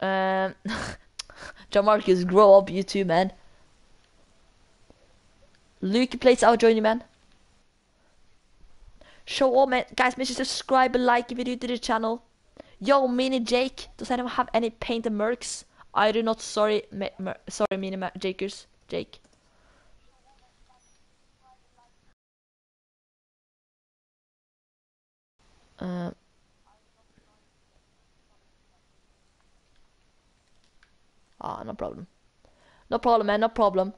Um, [laughs] John Marcus, grow up, you too, man. Luke, please, I'll join you, man. Show all, man. Guys, make sure to subscribe and like if you're new to the channel. Yo, Mini Jake, does anyone have any painted mercs? I do not. Sorry, sorry, Mini Jakers, Jake. Uh, Ah, no problem. No problem, man, no problem.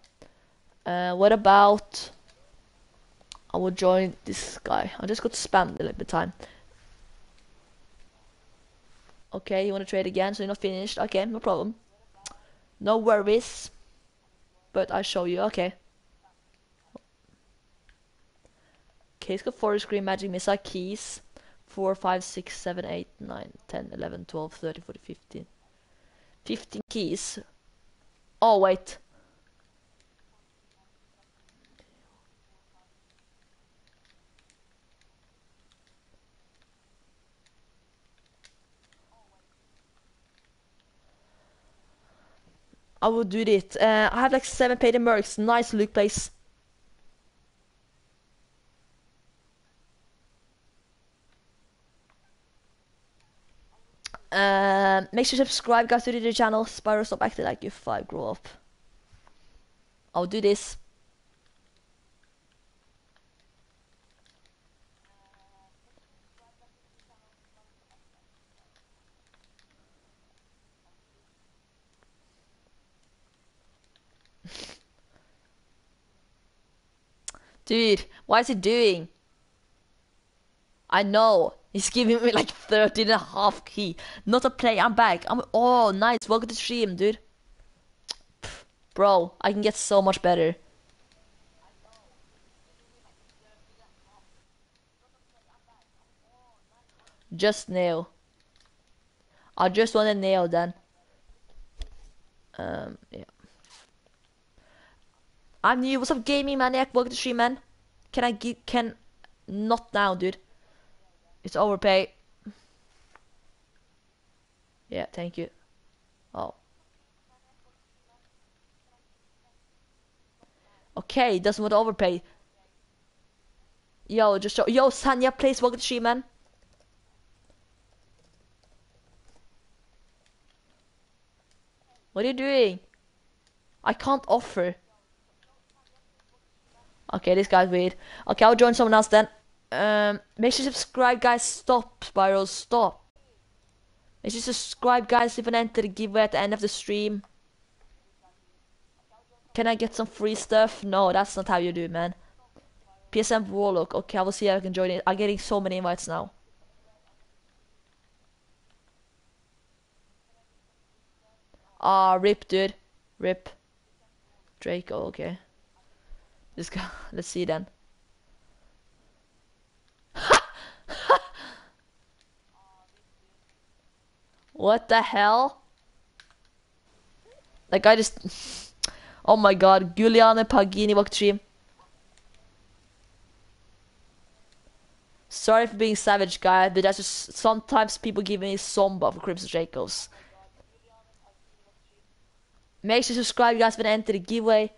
Uh, what about? I will join this guy. I just got spammed a little bit time. Okay, you want to trade again? So you're not finished? Okay, no problem. No worries. But I show you. Okay. Okay, it's got forest green magic missile keys. 4, 5, 6, 7, 8, 9, 10, 11, 12, 13, 14, 15. 15 keys. Oh, wait. I will do it. Uh, I have like 7 paid mercs. Nice loot place. Um, make sure to subscribe, guys, to the channel. Spyro, stop acting like you five. Grow up. I'll do this. Dude, what is he doing? I know. He's giving me like 13 and a half key. Not a play. I'm back. I'm oh nice. Welcome to stream, dude. Pff, bro, I can get so much better. Just nail. I just want to nail then. Um, yeah. I'm new. What's up, gaming maniac? Welcome to stream, man. Can I get? Can not now, dude. It's overpay. Yeah, thank you. Oh. Okay, doesn't want to overpay. Yo, just show. Yo, Sanya, please welcome to stream, man. What are you doing? I can't offer. Okay, this guy's weird. Okay, I'll join someone else then. Um, make sure to subscribe, guys. Stop, Spiral, stop. Make sure to subscribe, guys, you enter the giveaway at the end of the stream. Can I get some free stuff? No, that's not how you do, man. PSM Warlock. Okay, I will see if I can join it. I'm getting so many invites now. Ah, rip, dude. Rip. Draco, okay. This [laughs] go. let's see then. [laughs] what the hell? Like I just... [laughs] Oh my god, Giuliano Pagini walk stream. Sorry for being savage, guy, but that's just sometimes people give me Zomba for Crimson Dracos. Make sure to subscribe, guys, for the enter the giveaway.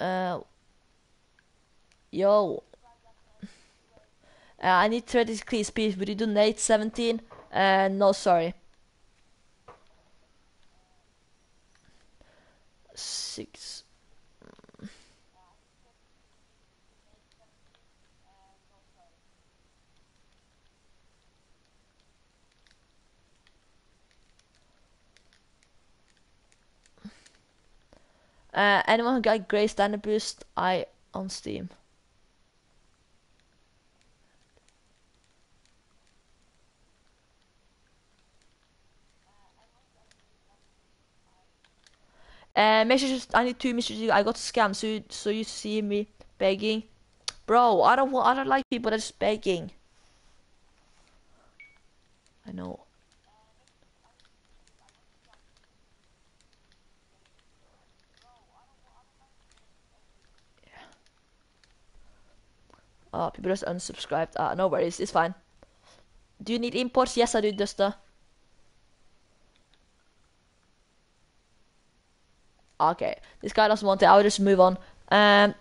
Uh, yo. Uh, I need 30 keys, please. Would you donate 17? Uh, no, sorry. Six. Uh, anyone who got Grey Standard Boost, I on Steam. Uh, I need two messages. I got scammed, so so you see me begging, bro. I don't want. I don't like people that's begging. I know. Oh, people just unsubscribed. Ah, no worries, it's fine. Do you need imports? Yes, I do, Duster. Okay, this guy doesn't want it. I'll just move on. Um,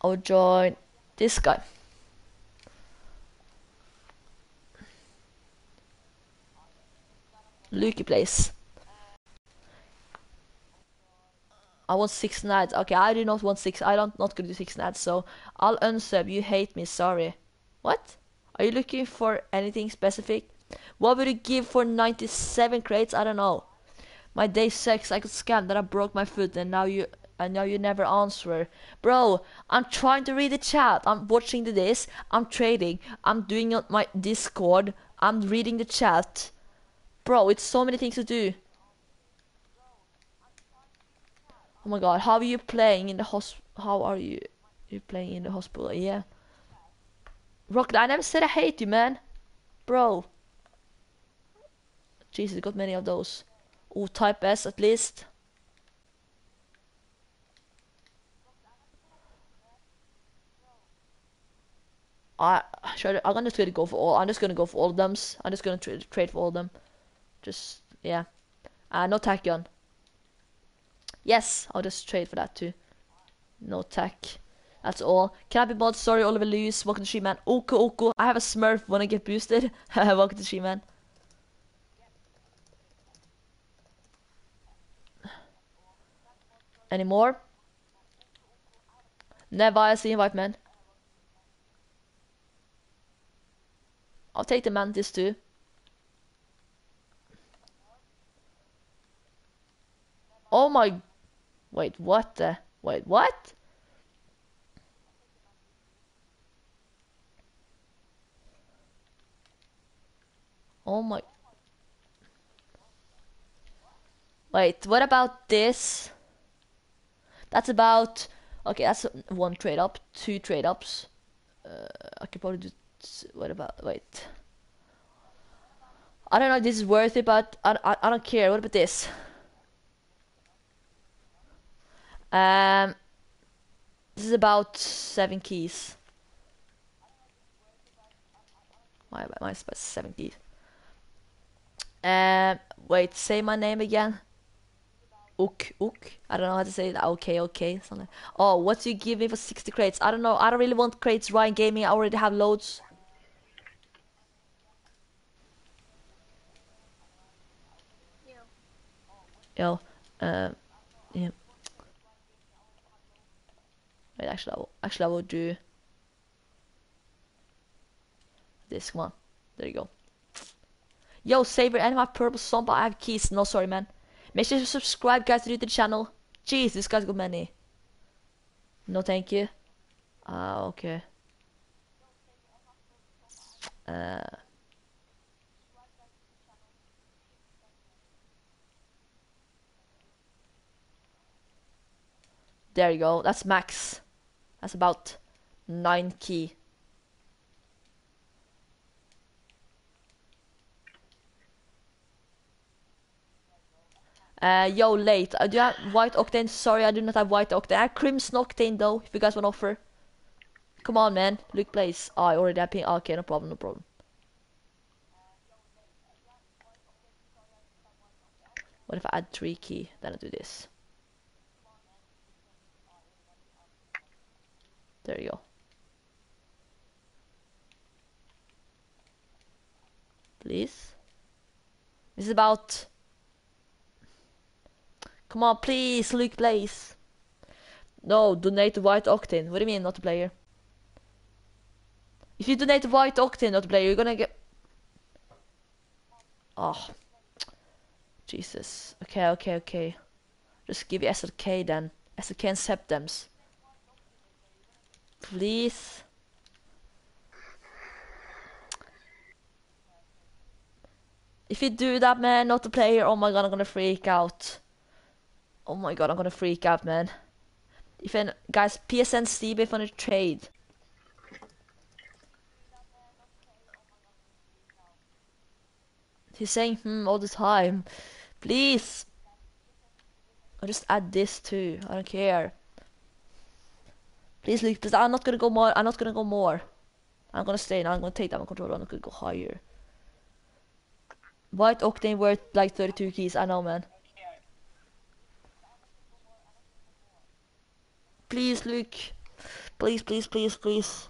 I'll join this guy. Lukey place. I want six nights. Okay, I do not want six. I don't not gonna do six nights. So I'll unsub. You hate me. Sorry. What? Are you looking for anything specific? What would you give for 97 crates? I don't know. My day six, I got scammed that I broke my foot and now you and now you never answer. Bro, I'm trying to read the chat. I'm watching the this. I'm trading. I'm doing my Discord. I'm reading the chat. Bro, it's so many things to do. Oh my god, how are you playing in the hos how are you you playing in the hospital? Yeah. Rocket, I never said I hate you, man. Bro. Jesus, got many of those. Oh, type S at least. I should I'm gonna go for all. I'm just gonna go for all of them. I'm just gonna tra trade for all of them. Just yeah. Uh, no tachyon. Yes, I'll just trade for that too. No tech. That's all. Can I be mod? Sorry, Oliver Lewis. Welcome to stream, man. Oko Oko. I have a Smurf when I get boosted. [laughs] Welcome to stream, man. Any more? Never I see invite, man. I'll take the mantis too. Oh my... Wait, what the... Wait, what? Oh my... Wait, what about this? That's about... Okay, that's one trade up, two trade ups. Uh, I could probably do... What about... Wait. I don't know if this is worth it, but I, I, I don't care. What about this? Um, this is about seven keys. My my about seven keys. Um, wait, say my name again. Ook, ook. I don't know how to say that. Okay, okay, something. Oh, what do you give me for 60 crates? I don't know. I don't really want crates. Ryan Gaming. I already have loads. Yo, um, yeah. Wait, actually, I will, actually, I will do this. Come on, there you go. Yo, Saver, and my purple but I have keys. No, sorry, man. Make sure to subscribe, guys, to the channel. Jeez, this guy's got many. No, thank you. Ah, uh, okay. Uh. There you go. That's max. That's about 9 key. Uh, yo, late. Uh, do have white octane? Sorry, I do not have white octane. I have crimson octane though, if you guys want to offer. Come on, man. Luke plays. Oh, I already have pink. Okay, no problem, no problem. What if I add 3 key? Then I do this. There you go. Please. This is about... Come on, please, Luke, please. No, donate white octane. What do you mean, not a player? If you donate white octane, not a player, you're gonna get... Oh. Jesus. Okay, okay, okay. Just give you SLK then. SLK and Septems. Please. If you do that, man, not the player, oh my god, I'm gonna freak out. Oh my god, I'm gonna freak out, man. If an guys, PSN Steve if on a trade. He's saying hmm all the time. Please. I'll just add this too. I don't care. Please leave, please. I'm not gonna go more. I'm not gonna go more. I'm gonna stay now. I'm gonna take that controller. I'm gonna go higher. White Octane worth like 32 keys. I know, man. Please, Luke. Please, please, please, please.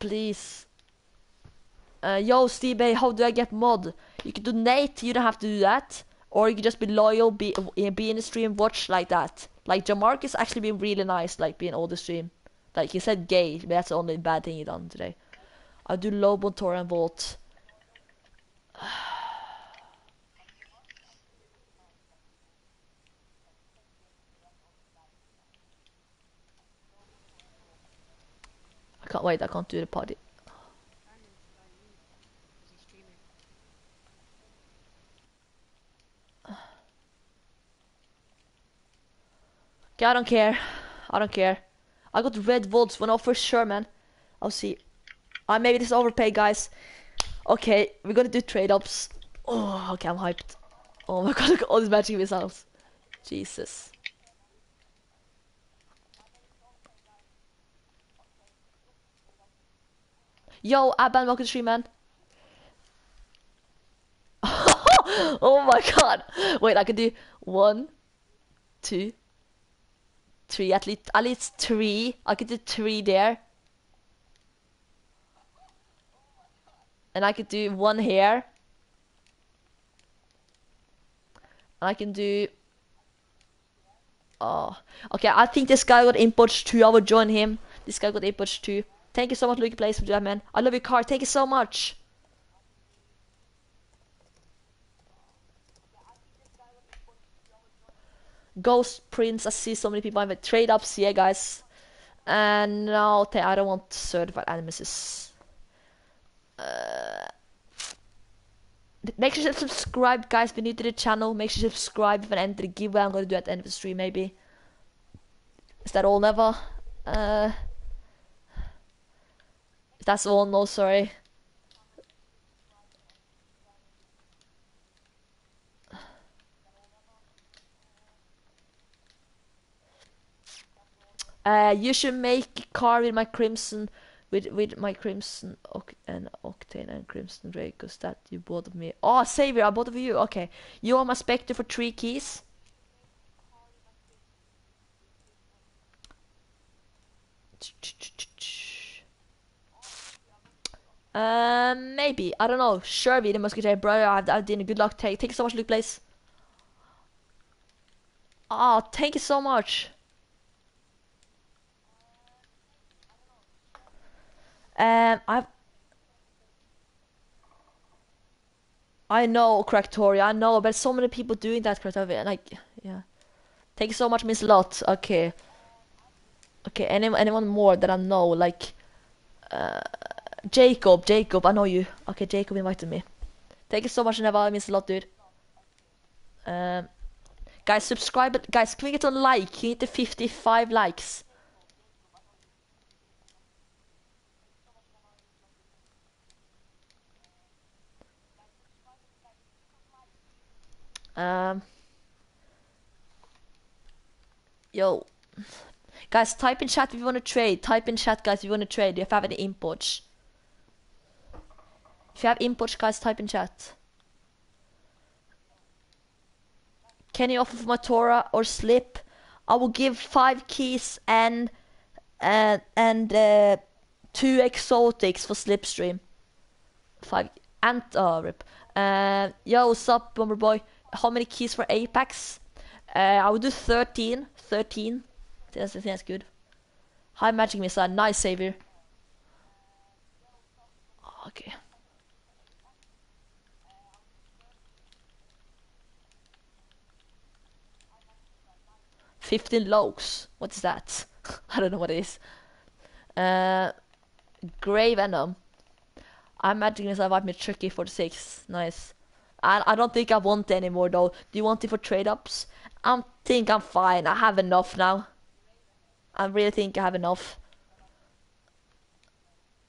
Please. Uh, yo, Steve, how do I get mod? You can donate. You don't have to do that. Or you can just be loyal, be be in the stream, watch like that. Like Jamarcus actually been really nice, like being all the stream. Like he said gay, but that's the only bad thing he done today. I do low on Tor and Vault. [sighs] I can't wait, I can't do the party.
Brandon forgot you. Is he streaming?
Okay, I don't care. I don't care. I got red votes when for sure, man. I'll see. Uh, maybe this is guys. Okay, we're gonna do trade ups. Oh, okay, I'm hyped. Oh my [laughs] god, look at all these magic missiles. Jesus. Yo, Abban, welcome to stream, man. [laughs] oh my god. Wait, I can do one, two, three, at least at least three. I could do three there. And I could do one here. And I can do Oh. Okay, I think this guy got inputs too. I will join him. This guy got inputs too. Thank you so much, Lucky Place, for that, man. I love your car. Thank you so much. Ghost Prince, I see so many people. I'm trade ups, yeah, guys. And no, I don't want certified animuses. Uh, make sure to subscribe, guys. If you're new to the channel, make sure to subscribe and enter the giveaway I'm gonna do at the end of the stream, maybe. Is that all, never? Uh, that's all, no, sorry. Uh, you should make a car with my crimson, with with my crimson oc and octane and crimson cause that you bought of me. Oh, Savior, I bought of you. Okay, you are my Spectre for three keys. Um, maybe I don't know. Sure, be the musketeer, bro. I've, I've done good luck. Take, thank you so much, Luke Blaze. Oh, thank you so much. Um, I've. I know, Cractoria, I know, but so many people doing that, Cractoria, like, yeah. Thank you so much, Miss Lot. Okay. Okay, anyone, anyone more that I know, like, uh, Jacob, Jacob, I know you. Okay, Jacob invited me. Thank you so much, Neva, Miss Lot, dude. Um, guys, subscribe, guys, can we get a like? You need the 55 likes. Um, yo, guys, type in chat if you want to trade. Type in chat, guys, if you want to trade. If you have any imports. If you have imports, guys, type in chat. Can you offer for my Tora or slip? I will give five keys and uh, and uh, two exotics for slipstream. Five and uh, rip. Uh, yo, what's up, Bomber Boy? How many keys for Apex? Uh, I would do 13. 13. I think that's, that's good. High magic missile. Nice savior. Okay. Fifteen logs. What's that? [laughs] I don't know what it is. Uh, Grey Venom. I'm this I might be tricky for the six. Nice. I I don't think I want any more though. Do you want it for trade ups? I think I'm fine. I have enough now. I really think I have enough.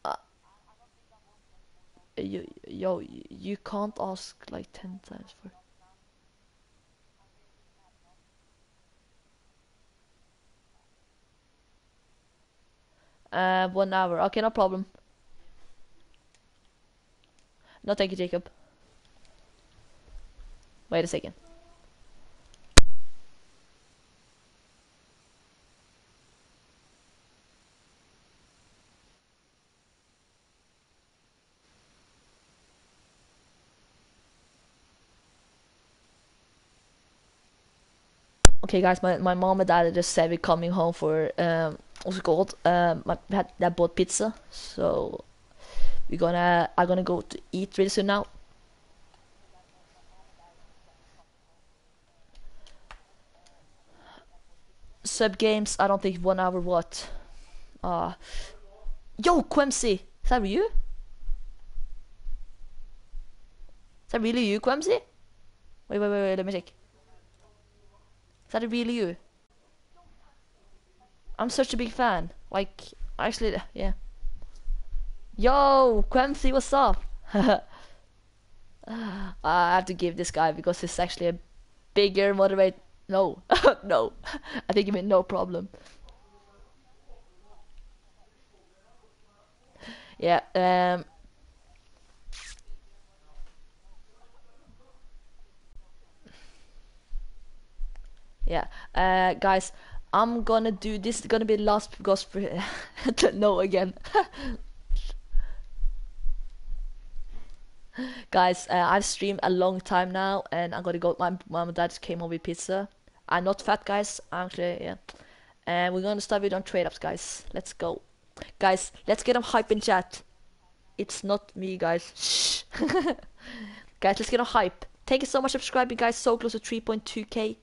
Uh, you yo you can't ask like ten times for. Uh, one hour. Okay, no problem. No, thank you, Jacob. Wait a second. Okay, guys, my, my mom and dad just said we're coming home for um what's it called? Um, my had that bought pizza, so we're gonna I'm gonna go to eat really soon now. Sub games, I don't think one hour what. Uh Yo, Quemsy! Is that you? Is that really you, Quemsy? Wait, wait, wait, wait, let me check. Is that really you? I'm such a big fan. Like, actually, yeah. Yo, Quemsy, what's up? [laughs] I have to give this guy because he's actually a bigger moderate. No, [laughs] no. I think you mean no problem. Yeah. Um. Yeah. Uh, guys, I'm gonna do this. Is gonna be the last gospel. [laughs] no again. [laughs] Guys, uh, I've streamed a long time now, and I'm gonna go. My mom and dad came over with pizza. I'm not fat, guys. Actually, yeah. And we're gonna start with on trade ups, guys. Let's go, guys. Let's get them hype in chat. It's not me, guys. Shh. [laughs] guys, let's get them hype. Thank you so much for subscribing, guys. So close to 3.2k.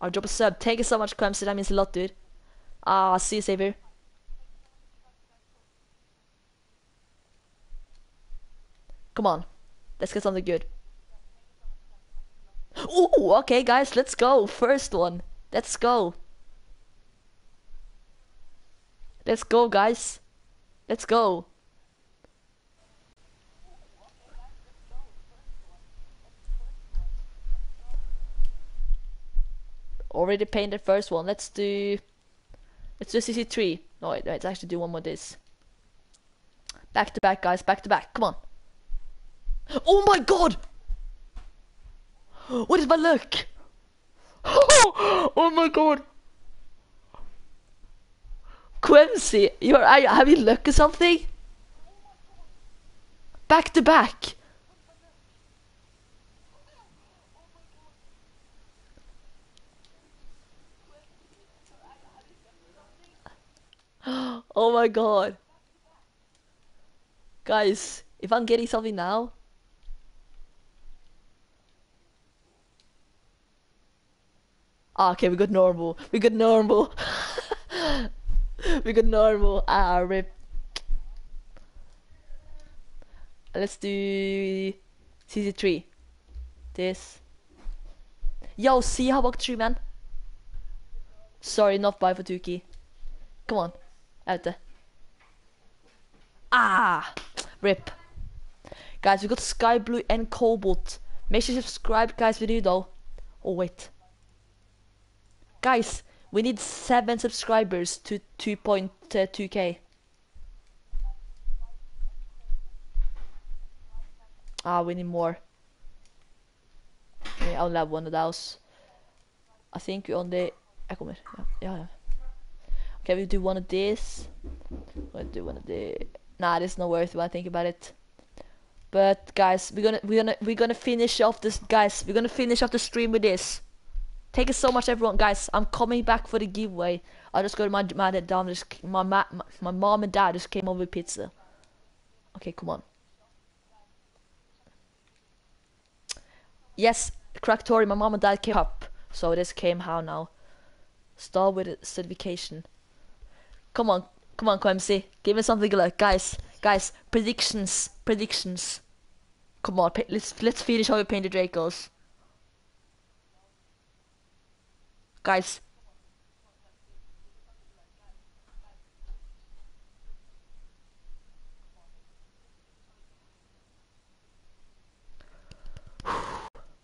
I'll drop a sub. Thank you so much, Clemson. That means a lot, dude. Ah, see you, Savior. Come on. Let's get something good. Ooh, okay, guys, let's go. First one. Let's go. Let's go, guys. Let's go. Already painted first one. Let's do. Let's do CC3. No, wait, let's actually do one more this. Back to back, guys. Back to back. Come on. Oh my god! What is my luck? Oh, oh my god! Quincy, you're are you having luck or something? Back to back. [gasps] Oh my god. Guys, if I'm getting something now, Ah, okay, we got normal. We got normal. [laughs] we got normal. Ah, rip. Let's do CC3. This. Yo, see how about three man? Sorry, not buy for Tuki. Come on, out there. Ah, rip. Guys, we got sky blue and cobalt. Make sure you subscribe, guys. Video though. Oh wait. Guys, we need 7 subscribers to 2.2k. Ah, we need more. I only have one of those. I think we only... Kommer. Ja, ja, ja. Okay, we do one of this. We'll do one of the... Nah, is not worth it when I think about it. But guys, we're gonna we're gonna we're gonna finish off this guys, we're gonna finish off the stream with this. Thank you so much, everyone, guys. I'm coming back for the giveaway. I just got my my dad just my, my my mom and dad just came over with pizza. Okay, come on. Yes, Cracktory, my mom and dad came up, so this came how now. Start with a certification. Come on, come on, QMC. Give me something like guys, guys. Predictions, predictions. Come on, let's let's finish how we paint the Dracos. Guys.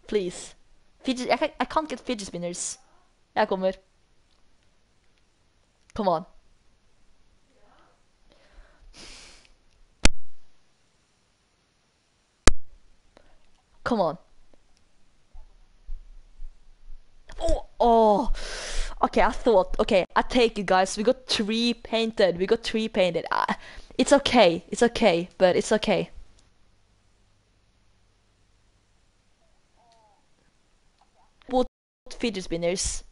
Please. Fidget, I, I can't get fidget spinners. Jag kommer. Come on. Come on. Oh, oh. Okay, I thought. Okay, I take it, guys. We got three painted. We got three painted. Uh, it's okay. It's okay, but it's okay. Both fidget spinners.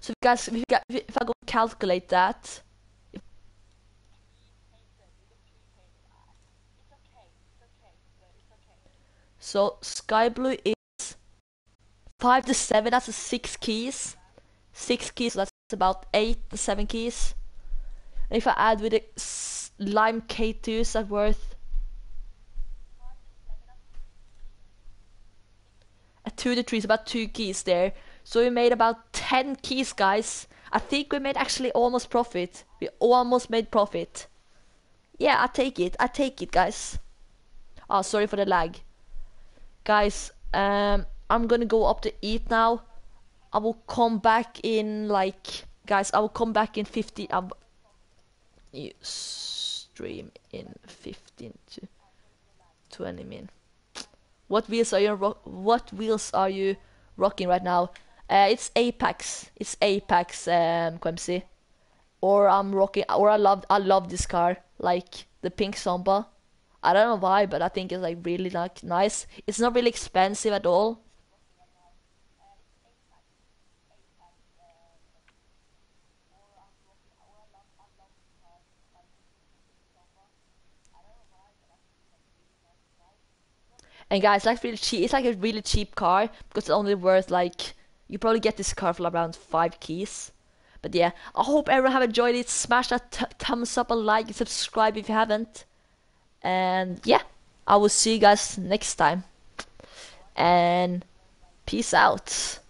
So guys, if, got, if I go calculate that, so sky blue is five to seven. That's a six keys. Six keys. So that's about eight to seven keys. And if I add with the lime K2, is that worth a two to three? Is about two keys there. So we made about 10 keys, guys. I think we made actually almost profit. We almost made profit. Yeah, I take it. I take it, guys. Oh, sorry for the lag. Guys, um, I'm gonna go up to eat now. I will come back in like, guys, I will come back in 15. Um, you stream in 15 to 20 min. What wheels are you What wheels are you rocking right now? Uh, it's Apex. It's Apex, um. Or I'm rocking. Or I love. I love this car. Like the pink Zomba. I don't know why, but I think it's like really like nice. It's not really expensive at all. And guys, like really cheap. It's like a really cheap car because it's only worth like you probably get this car for around five keys. But yeah, I hope everyone have enjoyed it. Smash that thumbs up and like and subscribe if you haven't. And yeah, I will see you guys next time. And peace out.